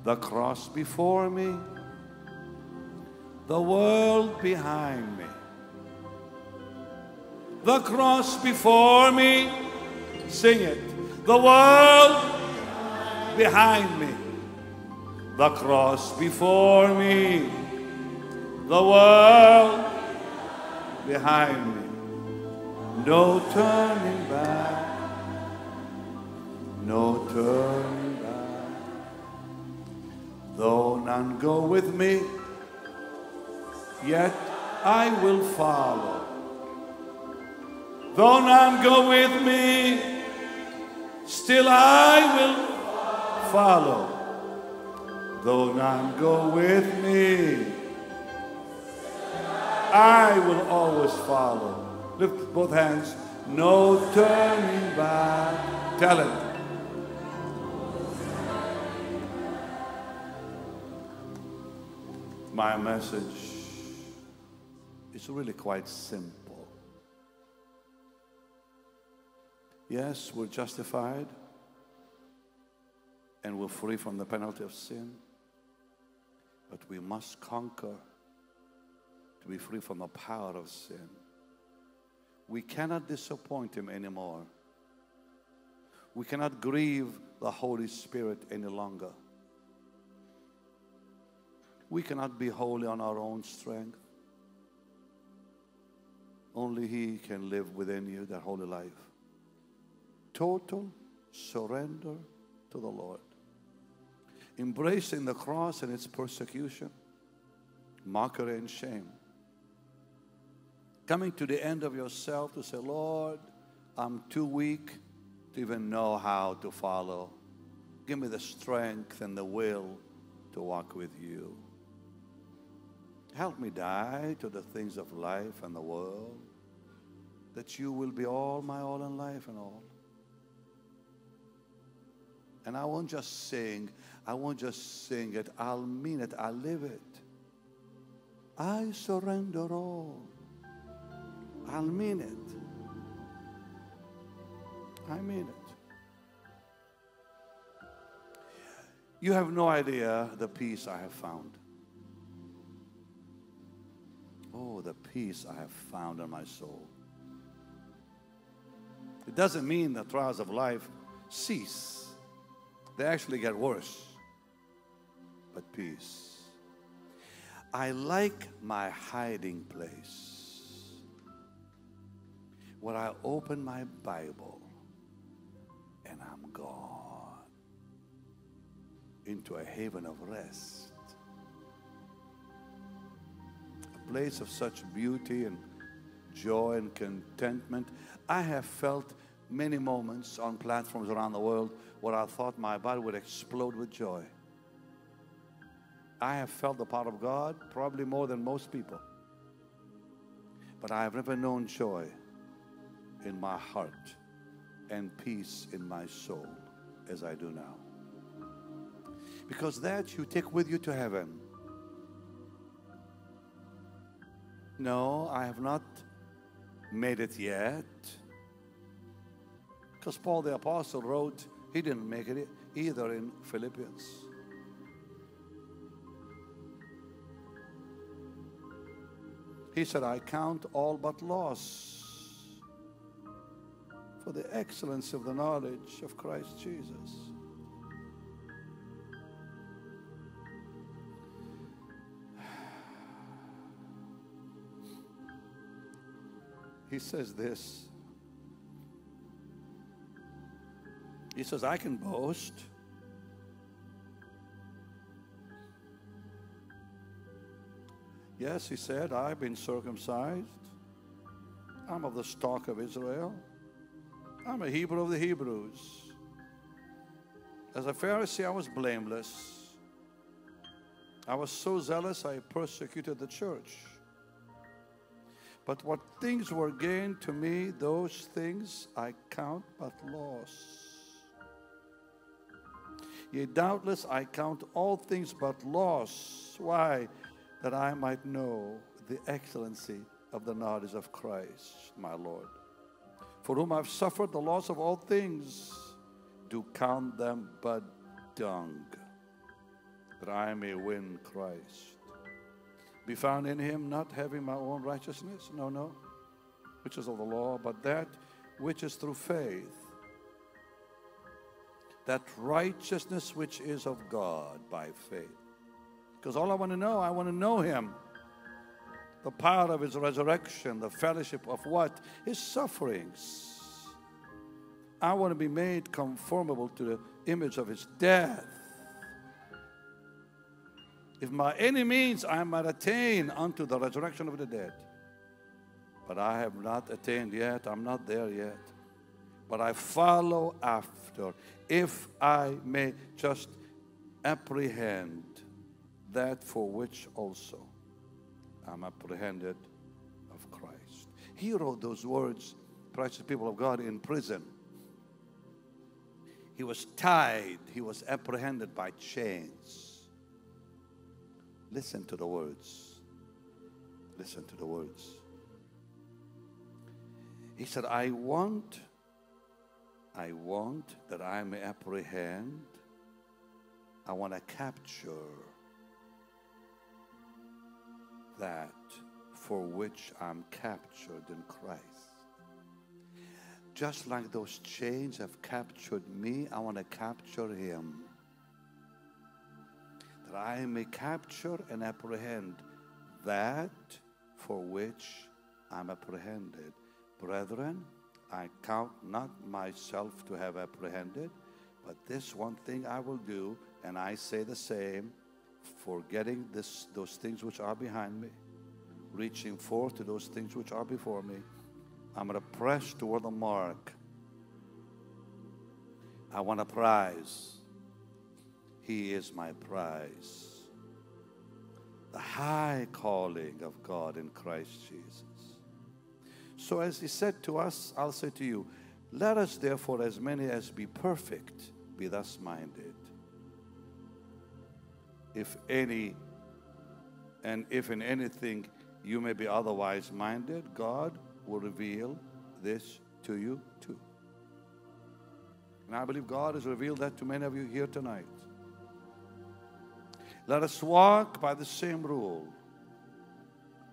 The cross before me, the world behind me. The cross before me, sing it. The world behind me. The cross before me, the world behind me. No turning back, no turning back. Though none go with me, yet I will follow. Though none go with me, still I will follow. Though none go with me, I will always follow. Lift both hands. No turning back. Tell it. My message is really quite simple. Yes, we're justified and we're free from the penalty of sin, but we must conquer to be free from the power of sin. We cannot disappoint Him anymore. We cannot grieve the Holy Spirit any longer. We cannot be holy on our own strength. Only He can live within you that holy life. Total surrender to the Lord. Embracing the cross and its persecution, mockery and shame coming to the end of yourself to say, Lord, I'm too weak to even know how to follow. Give me the strength and the will to walk with you. Help me die to the things of life and the world, that you will be all my all in life and all. And I won't just sing, I won't just sing it, I'll mean it, I'll live it. I surrender all. I'll mean it. I mean it. You have no idea the peace I have found. Oh, the peace I have found in my soul. It doesn't mean the trials of life cease, they actually get worse. But peace. I like my hiding place where I open my Bible and I'm gone into a haven of rest. A place of such beauty and joy and contentment. I have felt many moments on platforms around the world where I thought my body would explode with joy. I have felt the power of God probably more than most people. But I have never known joy in my heart and peace in my soul as I do now. Because that you take with you to heaven. No, I have not made it yet. Because Paul the Apostle wrote, he didn't make it either in Philippians. He said, I count all but loss for the excellence of the knowledge of Christ Jesus. He says this. He says, I can boast. Yes, he said, I've been circumcised. I'm of the stock of Israel. I'm a Hebrew of the Hebrews. As a Pharisee, I was blameless. I was so zealous, I persecuted the church. But what things were gained to me, those things I count but loss. Yea, doubtless I count all things but loss. Why? That I might know the excellency of the knowledge of Christ, my Lord for whom I've suffered the loss of all things, do count them but dung, that I may win Christ. Be found in him, not having my own righteousness, no, no, which is of the law, but that which is through faith. That righteousness which is of God by faith. Because all I want to know, I want to know him. The power of his resurrection, the fellowship of what? His sufferings. I want to be made conformable to the image of his death if by any means I might attain unto the resurrection of the dead. But I have not attained yet, I'm not there yet. But I follow after, if I may just apprehend that for which also I'm apprehended of Christ. He wrote those words, precious people of God, in prison. He was tied, he was apprehended by chains. Listen to the words. Listen to the words. He said, I want, I want that I may apprehend, I want to capture that for which I'm captured in Christ. Just like those chains have captured me, I want to capture him that I may capture and apprehend that for which I'm apprehended. Brethren, I count not myself to have apprehended, but this one thing I will do, and I say the same, forgetting this, those things which are behind me, reaching forth to those things which are before me. I'm going to press toward the mark. I want a prize he is my prize. The high calling of God in Christ Jesus. So, as he said to us, I'll say to you, let us therefore, as many as be perfect, be thus minded. If any, and if in anything you may be otherwise minded, God will reveal this to you too. And I believe God has revealed that to many of you here tonight. Let us walk by the same rule.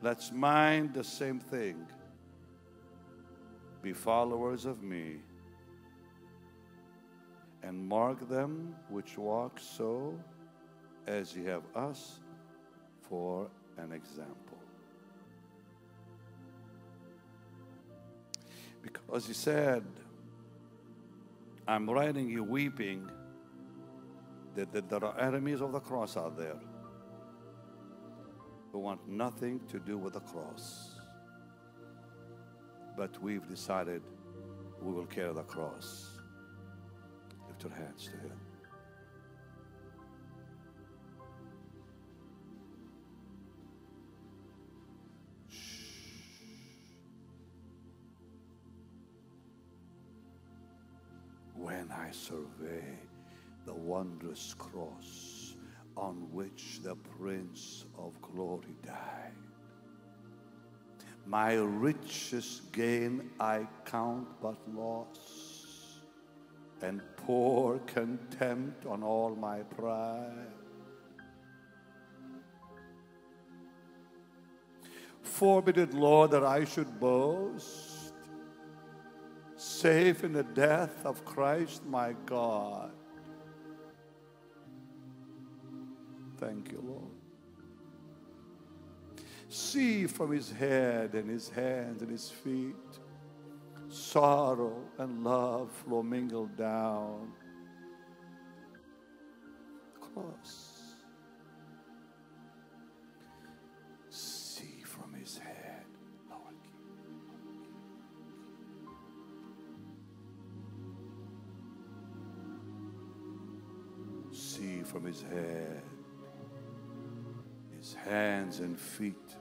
Let's mind the same thing. Be followers of me. And mark them which walk so as you have us for an example. Because he said, I'm writing you weeping that, that there are enemies of the cross out there who want nothing to do with the cross. But we've decided we will carry the cross. Lift your hands to Him. When I survey the wondrous cross on which the Prince of Glory died. My richest gain I count but loss, and pour contempt on all my pride. Forbid it, Lord, that I should boast, save in the death of Christ my God Thank you, Lord. See from his head and his hands and his feet sorrow and love flow mingled down. Cross. From his head his hands and feet.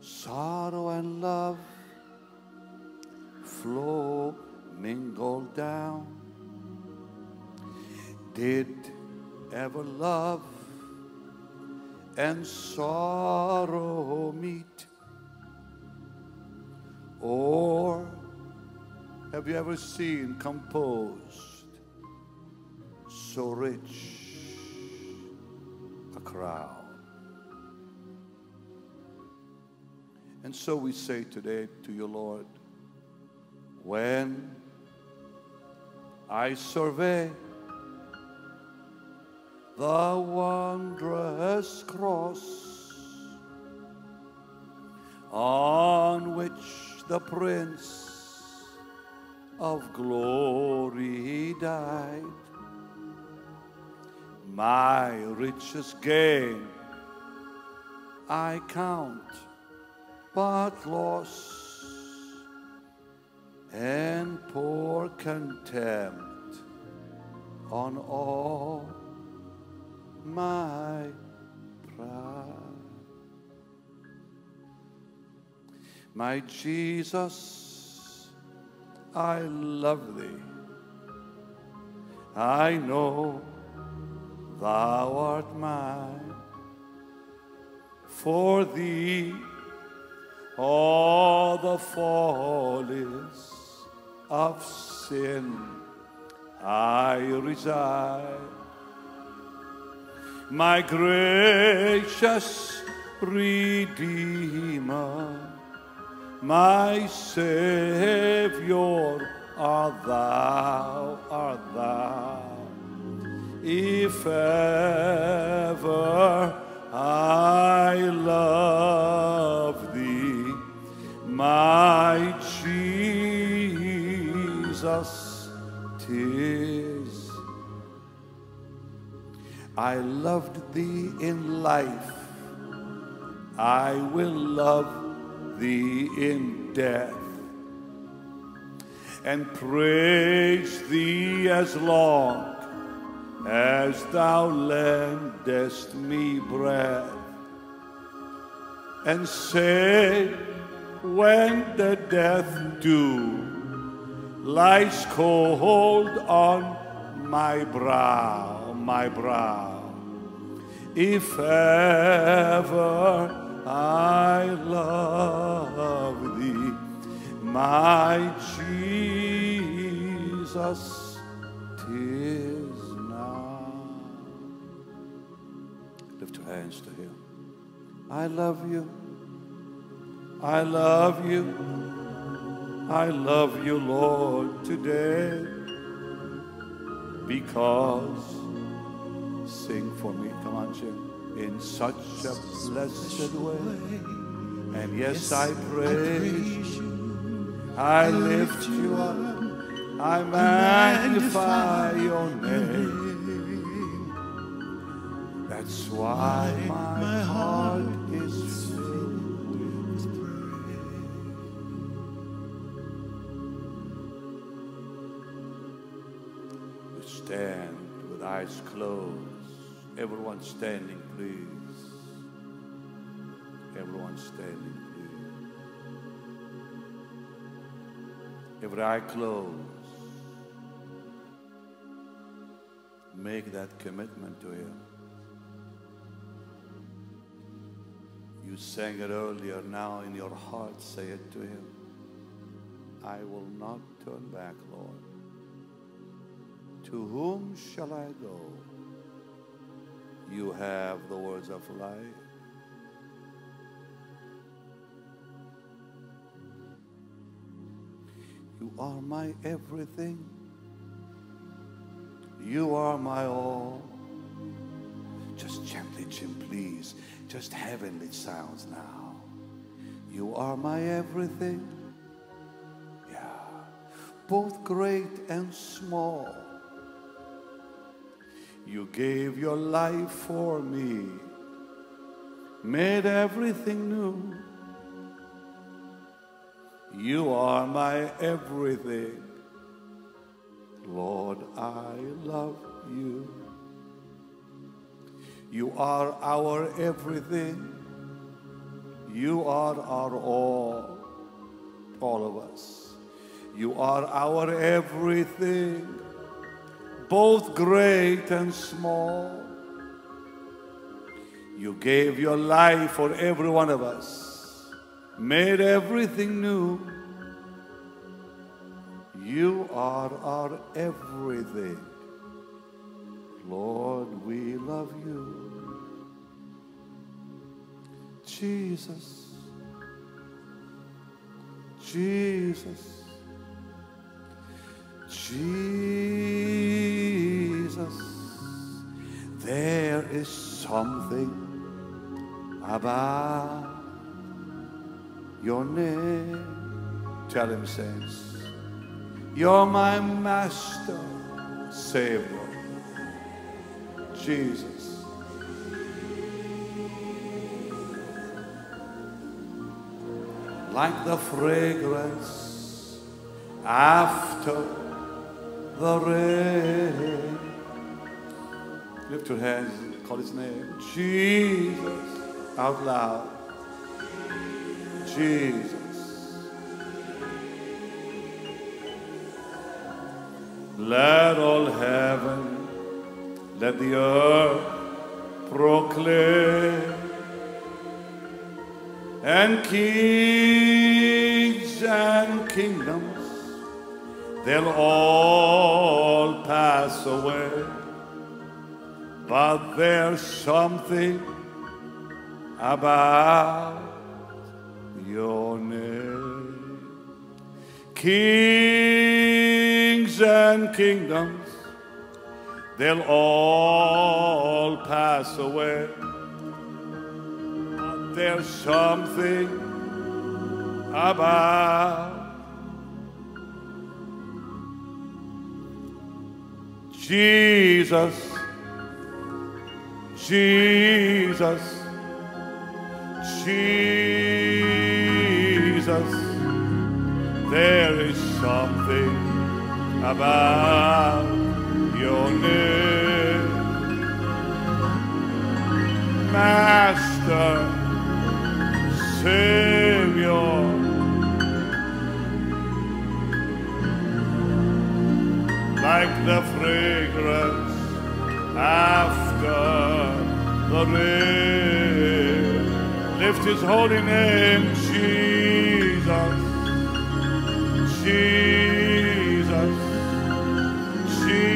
Sorrow and love flow, mingle down. Did ever love and sorrow meet? Or have you ever seen composed so rich a crowd. And so we say today to you, Lord, when I survey the wondrous cross on which the Prince of Glory died. My richest gain I count but loss and pour contempt on all my pride. My Jesus, I love thee. I know thou art mine. For thee all the follies of sin I resign. My gracious Redeemer, my Savior, art thou, art thou. If ever I love thee, my Jesus, tis. I loved thee in life, I will love thee in death, and praise thee as long as thou lendest me breath, and say, when the death dew lies cold on my brow, my brow, if ever I love thee, my Jesus, tis hands to him. I love you. I love you. I love you, Lord, today because sing for me. Come on, Jim. In such a blessed way. And yes, I praise you. I lift you up. I magnify your name. That's why my heart is filled with praise. We stand with eyes closed. Everyone standing, please. Everyone standing, please. Every eye closed. Make that commitment to Him. You sang it earlier, now in your heart, say it to Him. I will not turn back, Lord. To whom shall I go? You have the words of life. You are my everything. You are my all. Just gently, Jim, please. Just heavenly sounds now. You are my everything. Yeah. Both great and small. You gave your life for me, made everything new. You are my everything. Lord, I love you. You are our everything. You are our all, all of us. You are our everything, both great and small. You gave your life for every one of us, made everything new. You are our everything. Lord, we love you. Jesus. Jesus. Jesus. There is something about your name. Tell him, saints, you're my master, Savior, Jesus. Like the fragrance after the rain. Lift your hands call his name. Jesus. Out loud. Jesus. Let all heaven, let the earth proclaim, and kings and kingdoms, they'll all pass away. But there's something about your name. Kings and kingdoms, they'll all pass away. There's something about Jesus, Jesus, Jesus. There is something about your name, Master, Savior. Like the fragrance after the rain. Lift his holy name, Jesus. Jesus, Jesus,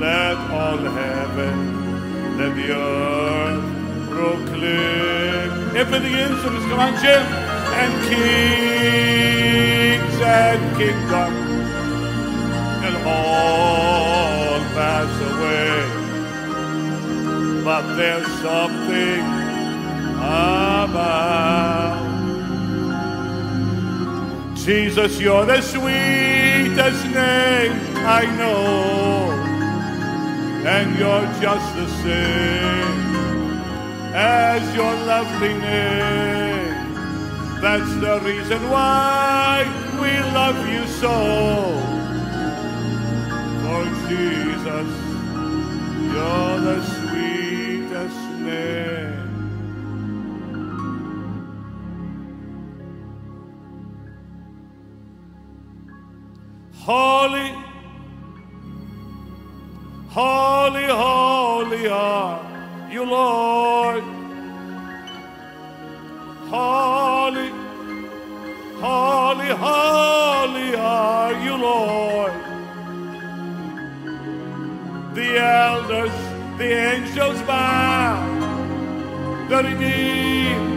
let all heaven, let the earth Everything instruments, come on, Jim. And kings and kingdoms, and all pass away. But there's something about Jesus, you're the sweetest name I know. And you're just the same as your lovely name. That's the reason why we love you so. For Jesus, you're the sweetest name. Holy, holy, holy are you, Lord. Holy, holy, holy are you, Lord. The elders, the angels bow, the redeemed.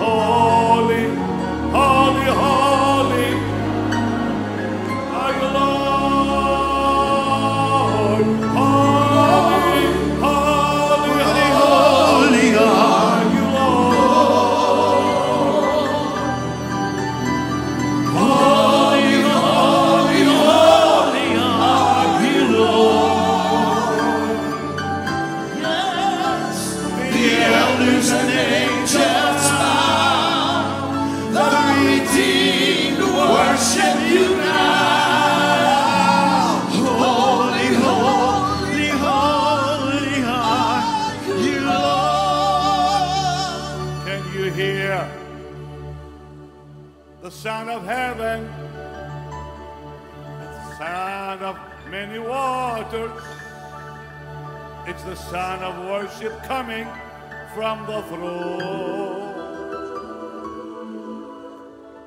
Holy, holy, holy many waters. It's the sound of worship coming from the throne.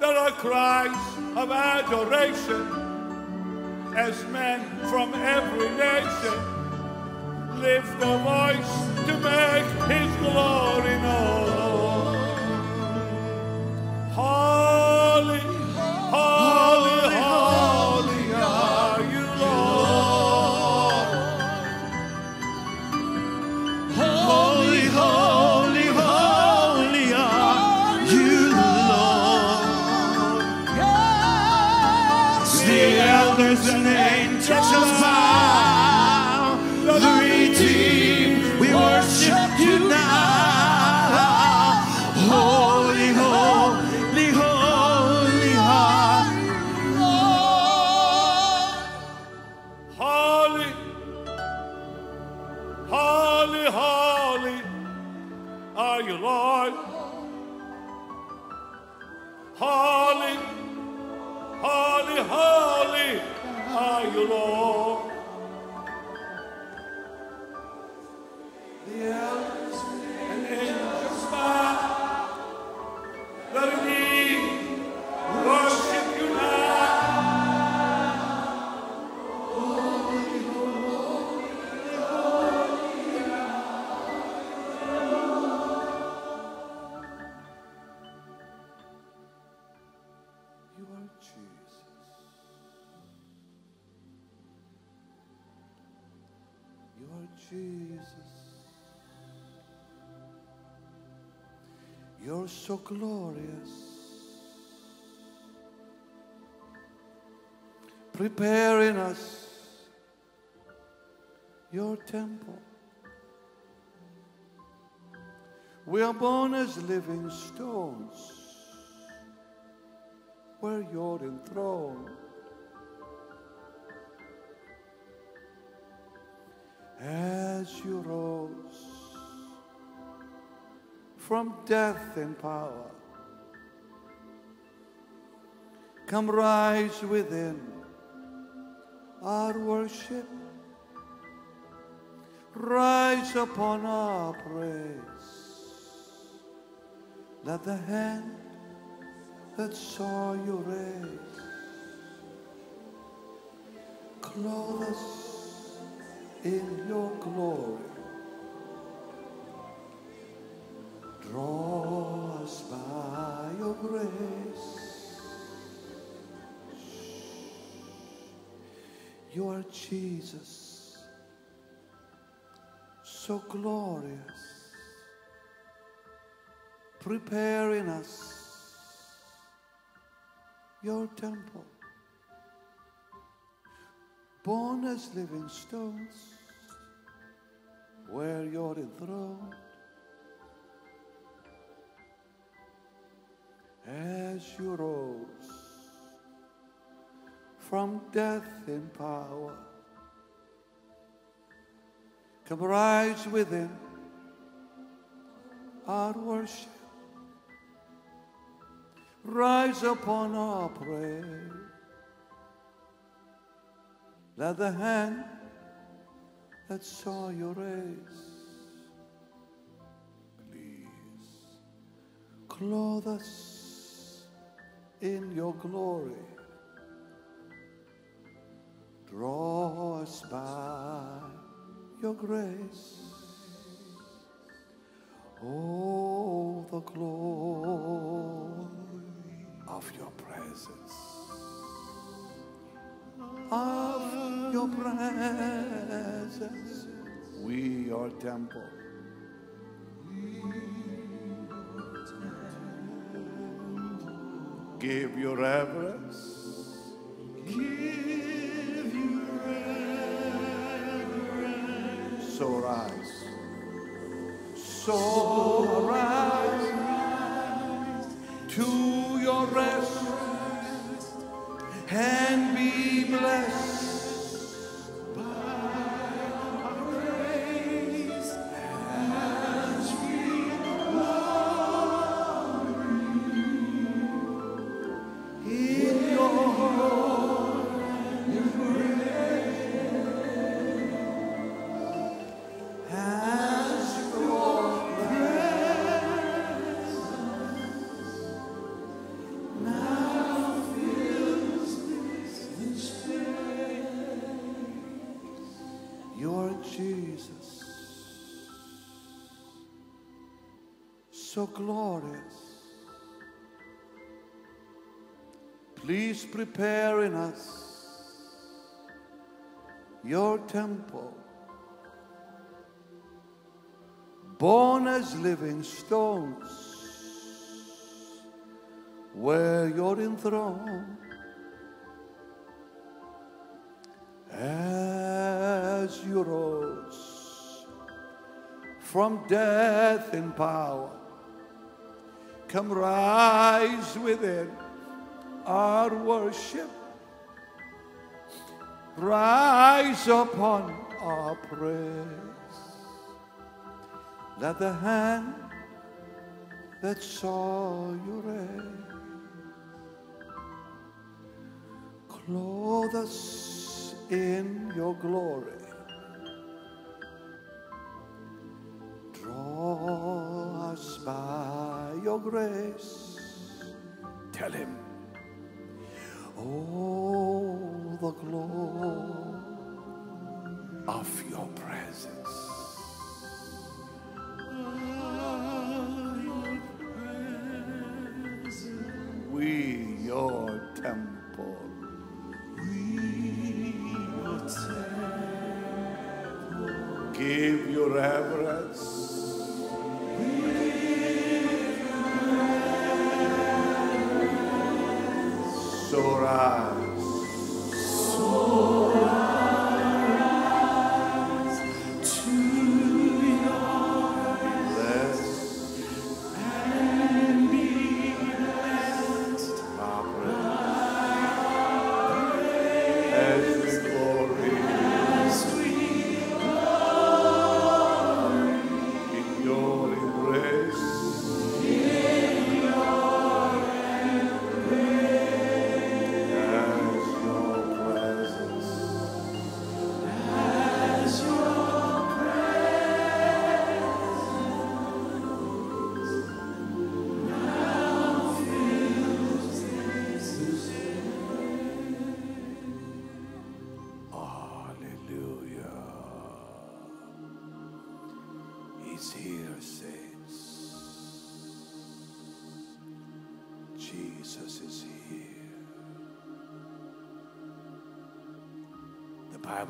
There are cries of adoration as men from every nation lift their voice to make his glory known. Holy, holy, are So glorious. Preparing us your temple. We are born as living stones where you're enthroned. As you rose from death and power, come rise within our worship, rise upon our praise. Let the hand that saw you raise. Clothe us in your glory. Draw us by your grace. You are Jesus, so glorious, preparing us your temple, born as living stones, where you're enthroned. As you rose from death in power, come rise within our worship. Rise upon our praise. Let the hand that saw you raise, please clothe us in your glory. Draw us by your grace. Oh, the glory of your presence. Of your presence. We, are temple. Give your reverence. Give you reverence. So rise. So rise to your rest and be blessed so glorious. Please prepare in us your temple, born as living stones, where you're enthroned. As you rose from death in power, come rise within our worship. Rise upon our praise. Let the hand that saw you raise clothe us in your glory. Draw us by your grace. Tell him. Oh, the glory of your presence. We, your temple. We tell give your reverence.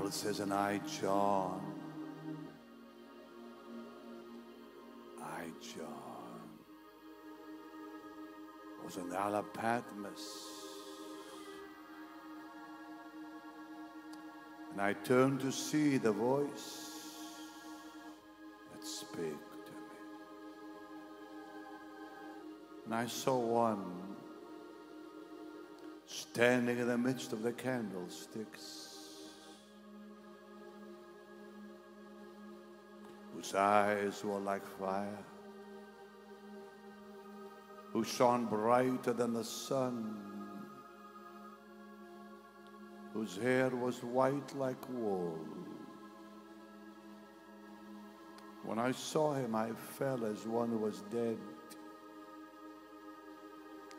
Bible says, and I, John, I, John, was on the Isle of Patmos. And I turned to see the voice that spake to me. And I saw one standing in the midst of the candlesticks, eyes were like fire, who shone brighter than the sun whose hair was white like wool. When I saw him, I fell as one who was dead.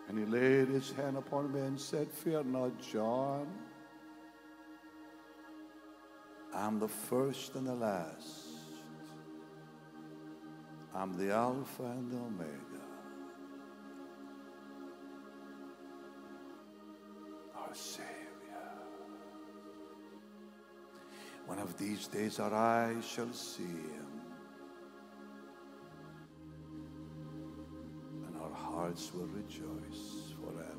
And he laid his hand upon me and said, Fear not, John. I'm the first and the last. I'm the Alpha and the Omega. Our Savior. One of these days our eyes shall see him, and our hearts will rejoice forever.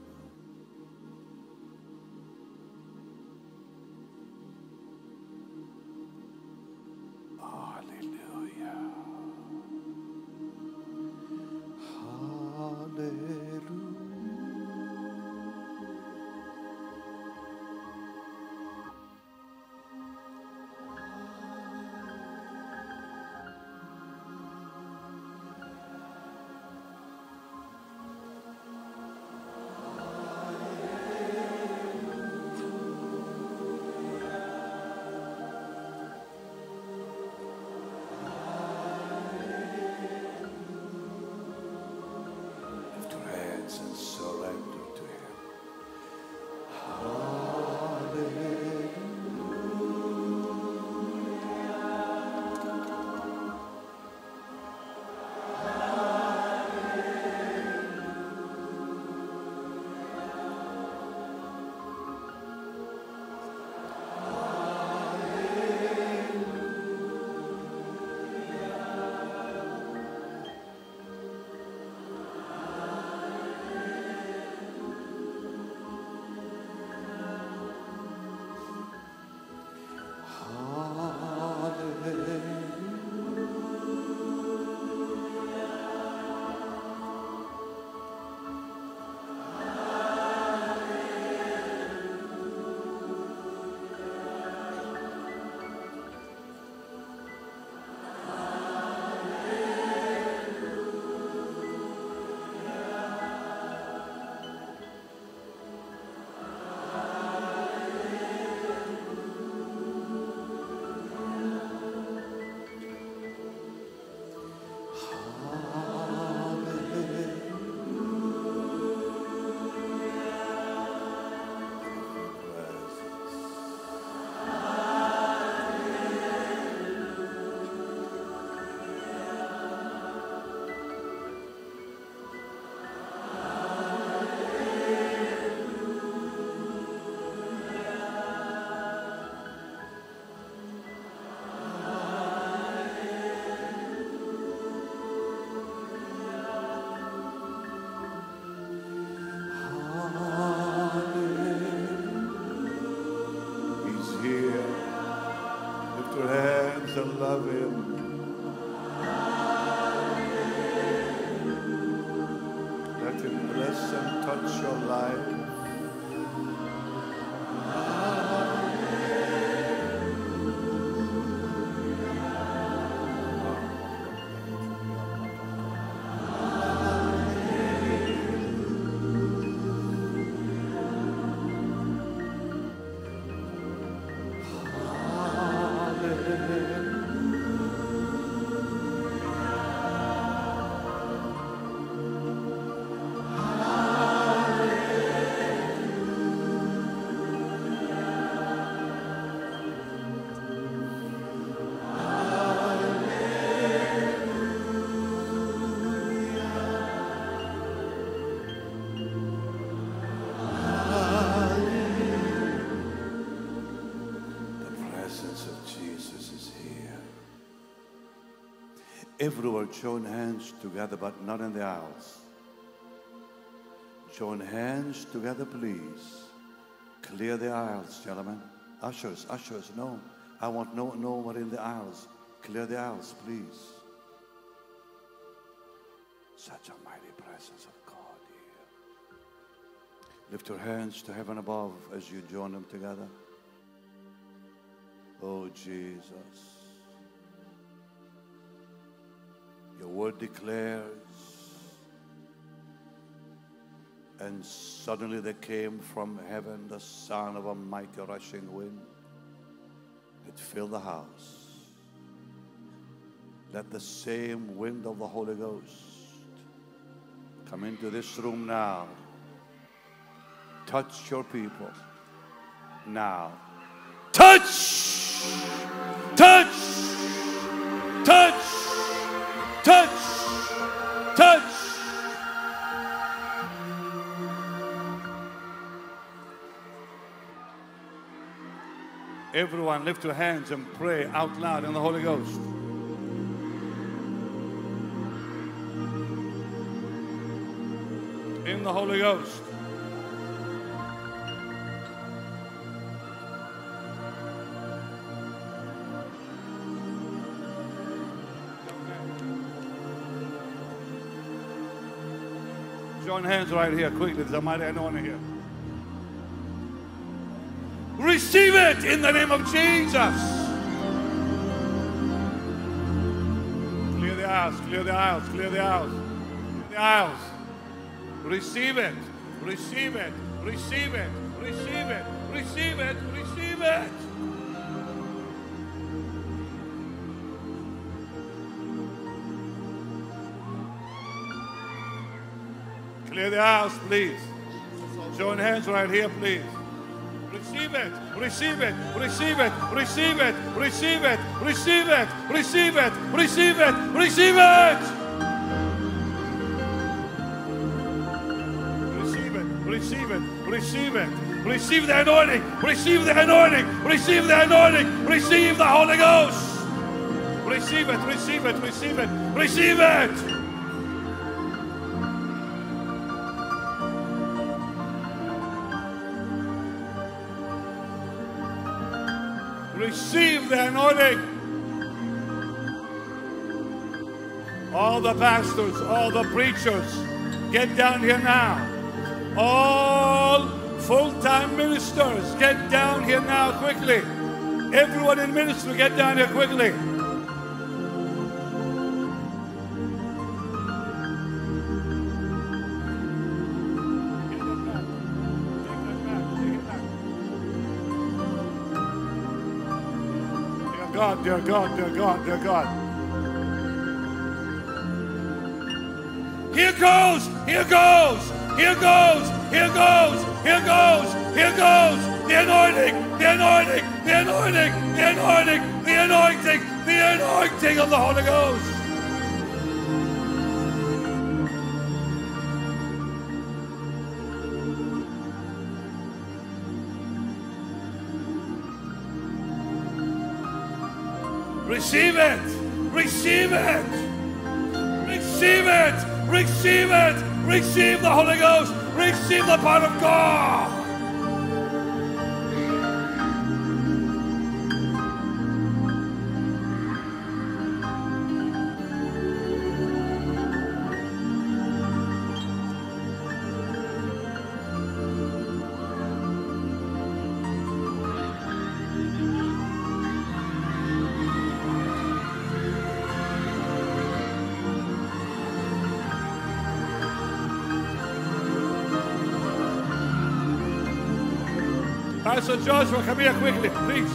Everywhere, join hands together, but not in the aisles. Join hands together, please. Clear the aisles, gentlemen. Ushers, ushers, no. I want no, no one in the aisles. Clear the aisles, please. Such a mighty presence of God here. Lift your hands to heaven above as you join them together. Oh, Jesus. Your word declares, and suddenly there came from heaven the sound of a mighty rushing wind. It filled the house. Let the same wind of the Holy Ghost come into this room now. Touch your people now. Touch! Touch! Touch! Touch! Touch! Everyone, lift your hands and pray out loud in the Holy Ghost. In the Holy Ghost. Join hands right here quickly. There's a mighty anointing here. Receive it in the name of Jesus. Clear the aisles, clear the aisles, clear the aisles, clear the aisles. Receive it, receive it, receive it, receive it, receive it, receive it. Clear the aisles, please. Join hands right here, please. Receive it, receive it, receive it, receive it, receive it, receive it, receive it, receive it, receive it. Receive it, receive it, receive it. Receive the anointing, receive the anointing, receive the anointing, receive the Holy Ghost. Receive it, receive it, receive it, receive it. Receive the anointing. All the pastors, all the preachers, get down here now. All full time ministers, get down here now quickly. Everyone in ministry, get down here quickly. God, dear God, dear God, dear God. Here goes, here goes, here goes, here goes, here goes, here goes. The anointing, the anointing, the anointing, the anointing, the anointing, the anointing of the Holy Ghost. Receive it, receive it, receive it, receive it, receive the Holy Ghost, receive the power of God. Joshua, come here quickly, please.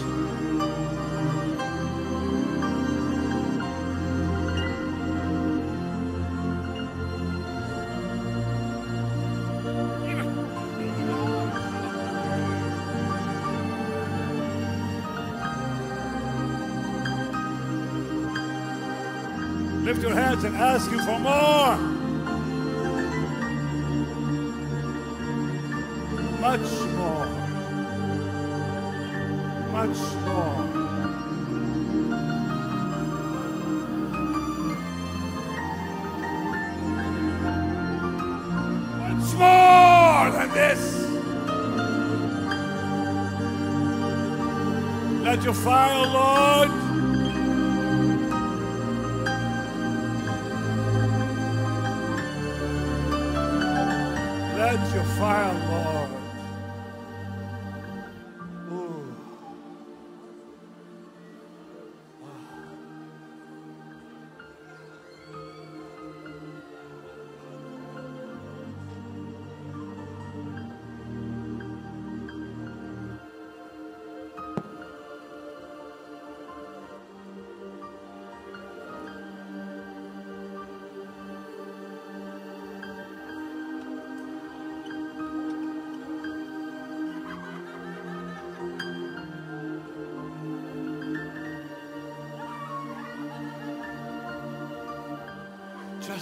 Lift your hands and ask Him for more. Fire, Lord.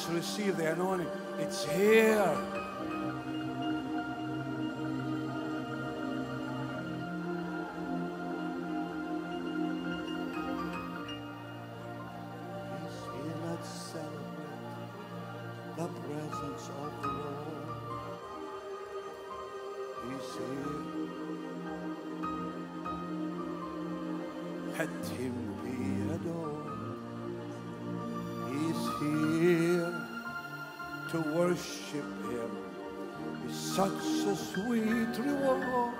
Just receive the anointing. It's here. He's here. To worship Him. is such a sweet reward.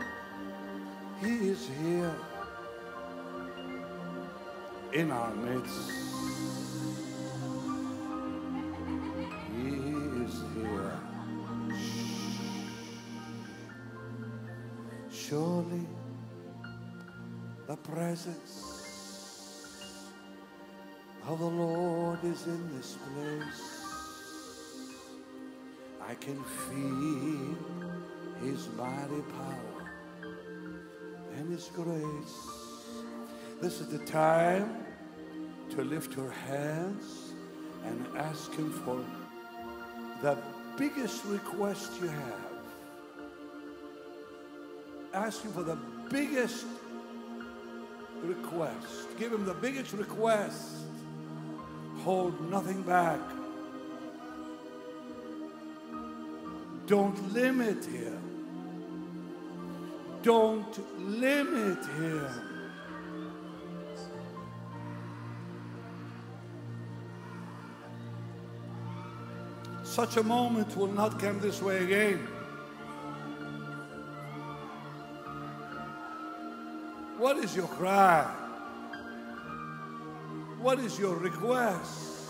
He is here in our midst. He is here. Surely the presence of the Lord is in this place. I can feel His mighty power and His grace. This is the time to lift your hands and ask Him for the biggest request you have. Ask Him for the biggest request. Give Him the biggest request. Hold nothing back. Don't limit Him. Don't limit Him. Such a moment will not come this way again. What is your cry? What is your request?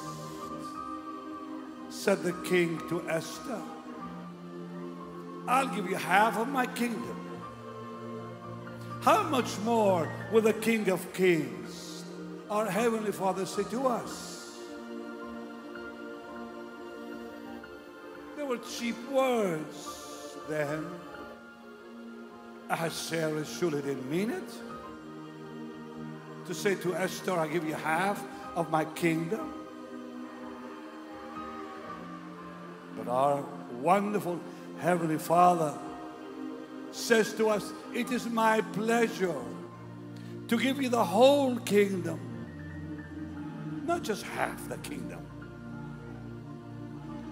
Said the king to Esther. I'll give you half of my kingdom. How much more will the King of Kings, our Heavenly Father, say to us? They were cheap words then. Ahasuerus surely didn't mean it. To say to Esther, I give you half of my kingdom. But our wonderful Heavenly Father says to us, It is my pleasure to give you the whole kingdom, not just half the kingdom.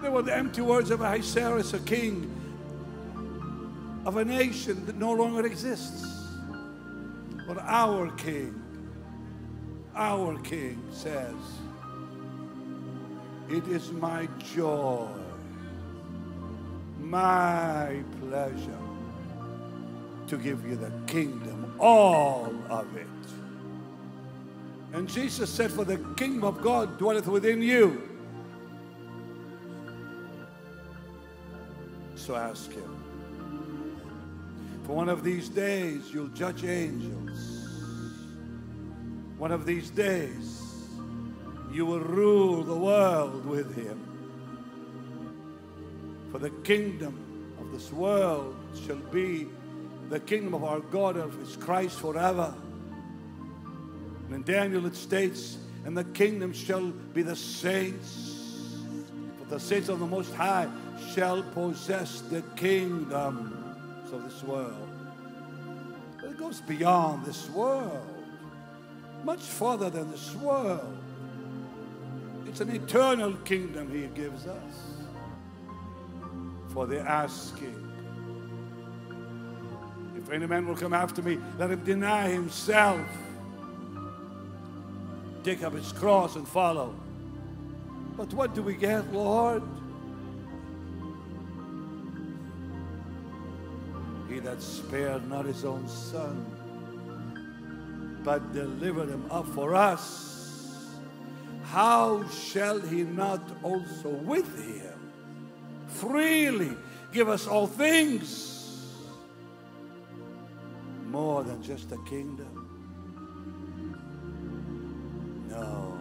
They were the empty words of Ahasuerus, a king of a nation that no longer exists. But our king, our king says, It is my joy, my pleasure to give you the kingdom, all of it. And Jesus said, For the kingdom of God dwelleth within you. So ask him. For one of these days you'll judge angels. One of these days you will rule the world with him. For the kingdom of this world shall be the kingdom of our God of his Christ forever. And in Daniel it states, and the kingdom shall be the saints. For the saints of the Most High shall possess the kingdoms of this world. But it goes beyond this world, much further than this world. It's an eternal kingdom He gives us for the asking. If any man will come after me, let him deny himself, take up his cross and follow. But what do we get, Lord? He that spared not his own son, but delivered him up for us, how shall he not also with him freely give us all things? More than just a kingdom. No.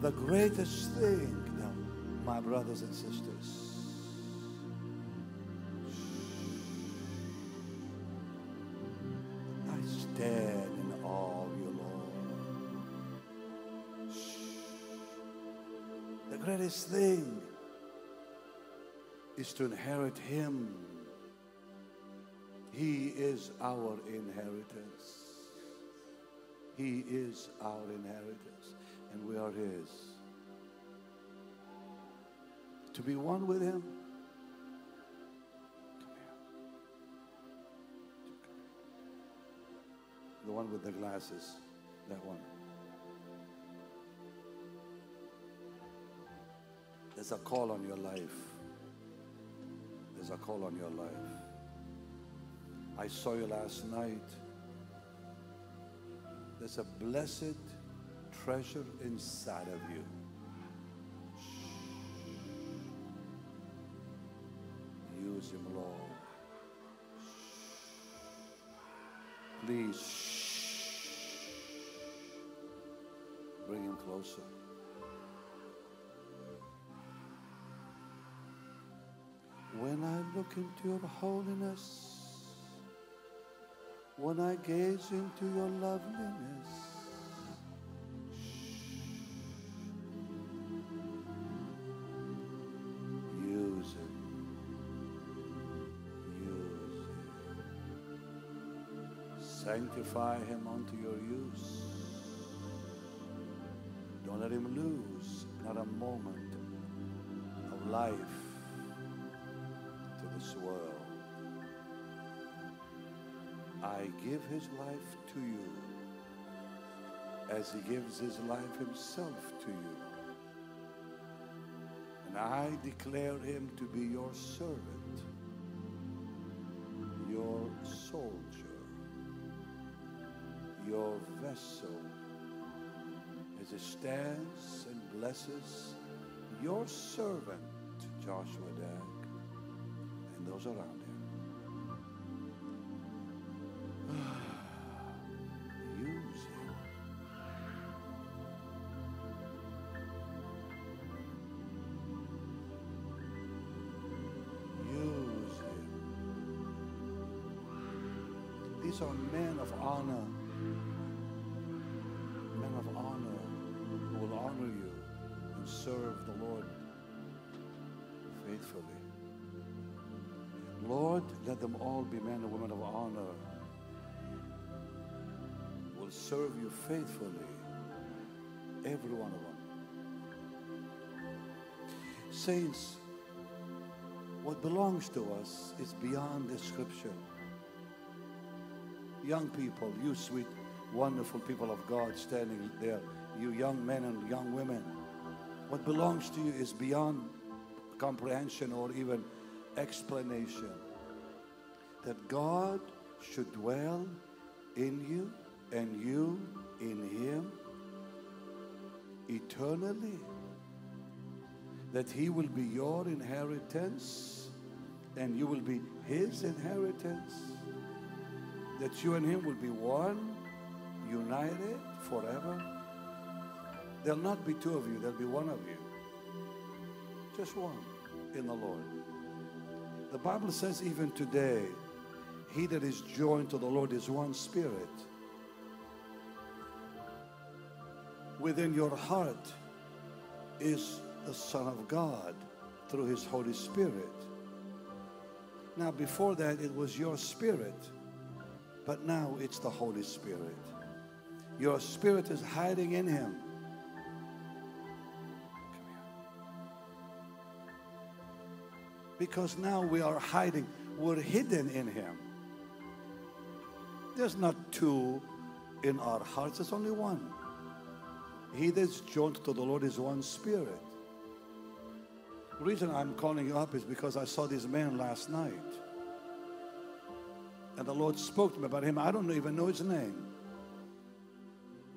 The greatest thing, now, my brothers and sisters, I stand in awe of you, Lord. The greatest thing is to inherit Him. He is our inheritance. He is our inheritance, and we are His. To be one with Him. The one with the glasses. That one. There's a call on your life. A call on your life. I saw you last night. There's a blessed treasure inside of you. Use him, Lord. Please bring him closer. When I look into your holiness, when I gaze into your loveliness, use it. Use it. Sanctify him unto your use. Don't let him lose not a moment of life I give his life to you as he gives his life himself to you. And I declare him to be your servant, your soldier, your vessel, as he stands and blesses your servant, Joshua Dag, and those around him. Use him. Use him. These are men of honor. Lord, let them all be men and women of honor will serve you faithfully. Every one of them. Saints, what belongs to us is beyond description. Young people, you sweet, wonderful people of God standing there, you young men and young women, what belongs to you is beyond comprehension or even explanation. That God should dwell in you and you in Him eternally. That He will be your inheritance and you will be his inheritance. That you and him will be one, united forever. There'll not be two of you, there'll be one of you. Just one in the Lord. The Bible says, even today, he that is joined to the Lord is one spirit. Within your heart is the Son of God through his Holy Spirit. Now, before that, it was your spirit, but now it's the Holy Spirit. Your spirit is hiding in him. Because now we are hiding, we're hidden in him. There's not two in our hearts, there's only one. He that's joined to the Lord is one spirit. The reason I'm calling you up is because I saw this man last night. And the Lord spoke to me about him. I don't even know his name.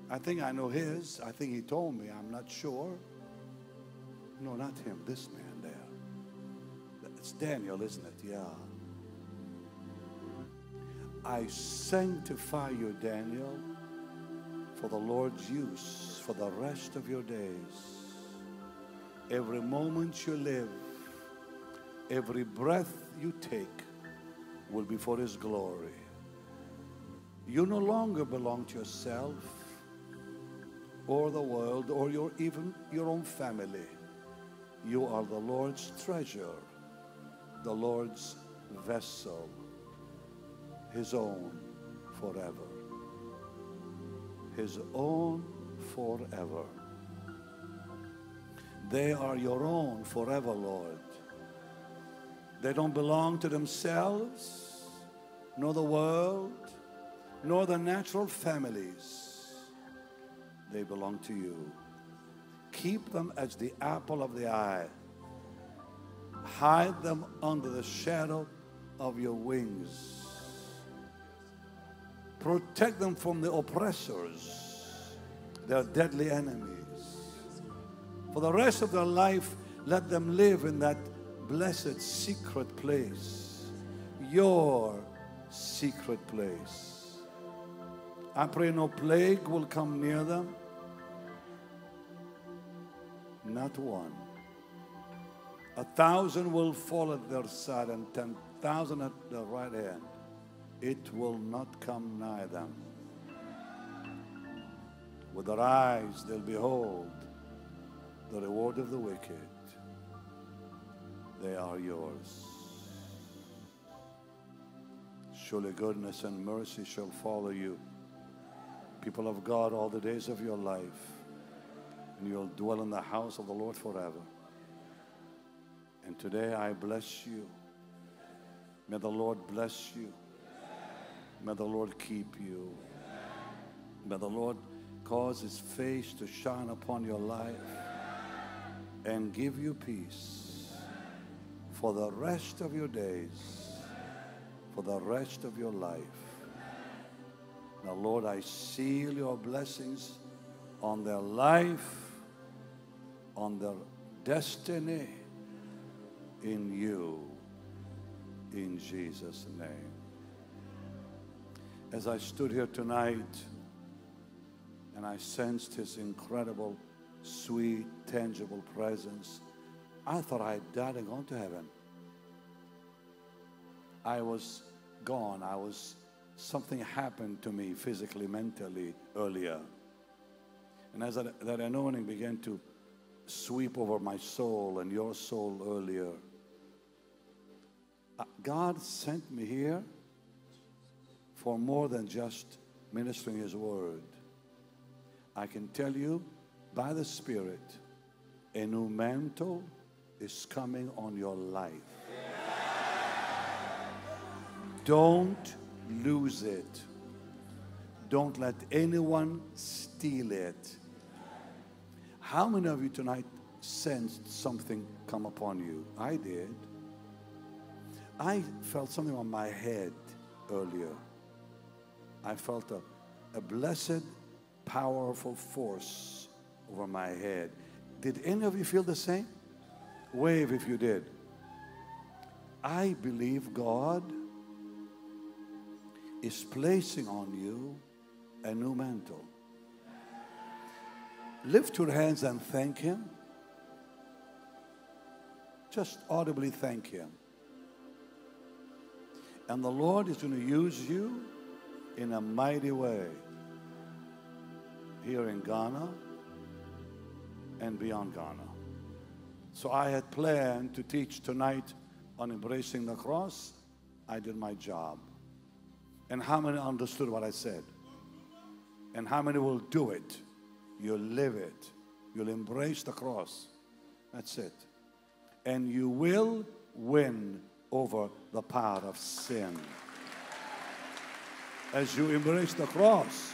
I think I know his. I think he told me. I'm not sure. No, not him. This man there. It's Daniel, isn't it? Yeah. I sanctify you, Daniel, for the Lord's use for the rest of your days. Every moment you live, every breath you take will be for His glory. You no longer belong to yourself or the world or your, even your own family. You are the Lord's treasure, the Lord's vessel, His own forever. His own forever. They are your own forever, Lord. They don't belong to themselves, nor the world, nor the natural families. They belong to you. Keep them as the apple of the eye. Hide them under the shadow of your wings. Protect them from the oppressors, their deadly enemies. For the rest of their life, let them live in that blessed secret place, your secret place. I pray no plague will come near them, not one. A thousand will fall at their side and ten thousand at their right hand. It will not come nigh them. With their eyes they'll behold the reward of the wicked. They are yours. Surely goodness and mercy shall follow you, people of God, all the days of your life, and you'll dwell in the house of the Lord forever. And today I bless you. May the Lord bless you. May the Lord keep you. May the Lord cause his face to shine upon your life and give you peace for the rest of your days, for the rest of your life. Now, Lord, I seal your blessings on their life, on their destiny in you, in Jesus' name. As I stood here tonight and I sensed his incredible sweet, tangible presence. I thought I had died and gone to heaven. I was gone. I was, something happened to me physically, mentally earlier. And as that, that anointing began to sweep over my soul and your soul earlier, uh, God sent me here for more than just ministering His word. I can tell you by the Spirit, a new mantle is coming on your life. Don't lose it. Don't let anyone steal it. How many of you tonight sensed something come upon you? I did. I felt something on my head earlier. I felt a, a blessed, powerful force over my head. Did any of you feel the same? Wave if you did. I believe God is placing on you a new mantle. Lift your hands and thank Him. Just audibly thank Him. And the Lord is going to use you in a mighty way here in Ghana and beyond Ghana. So I had planned to teach tonight on embracing the cross. I did my job. And how many understood what I said? And how many will do it? You'll live it. You'll embrace the cross. That's it. And you will win over the power of sin. As you embrace the cross,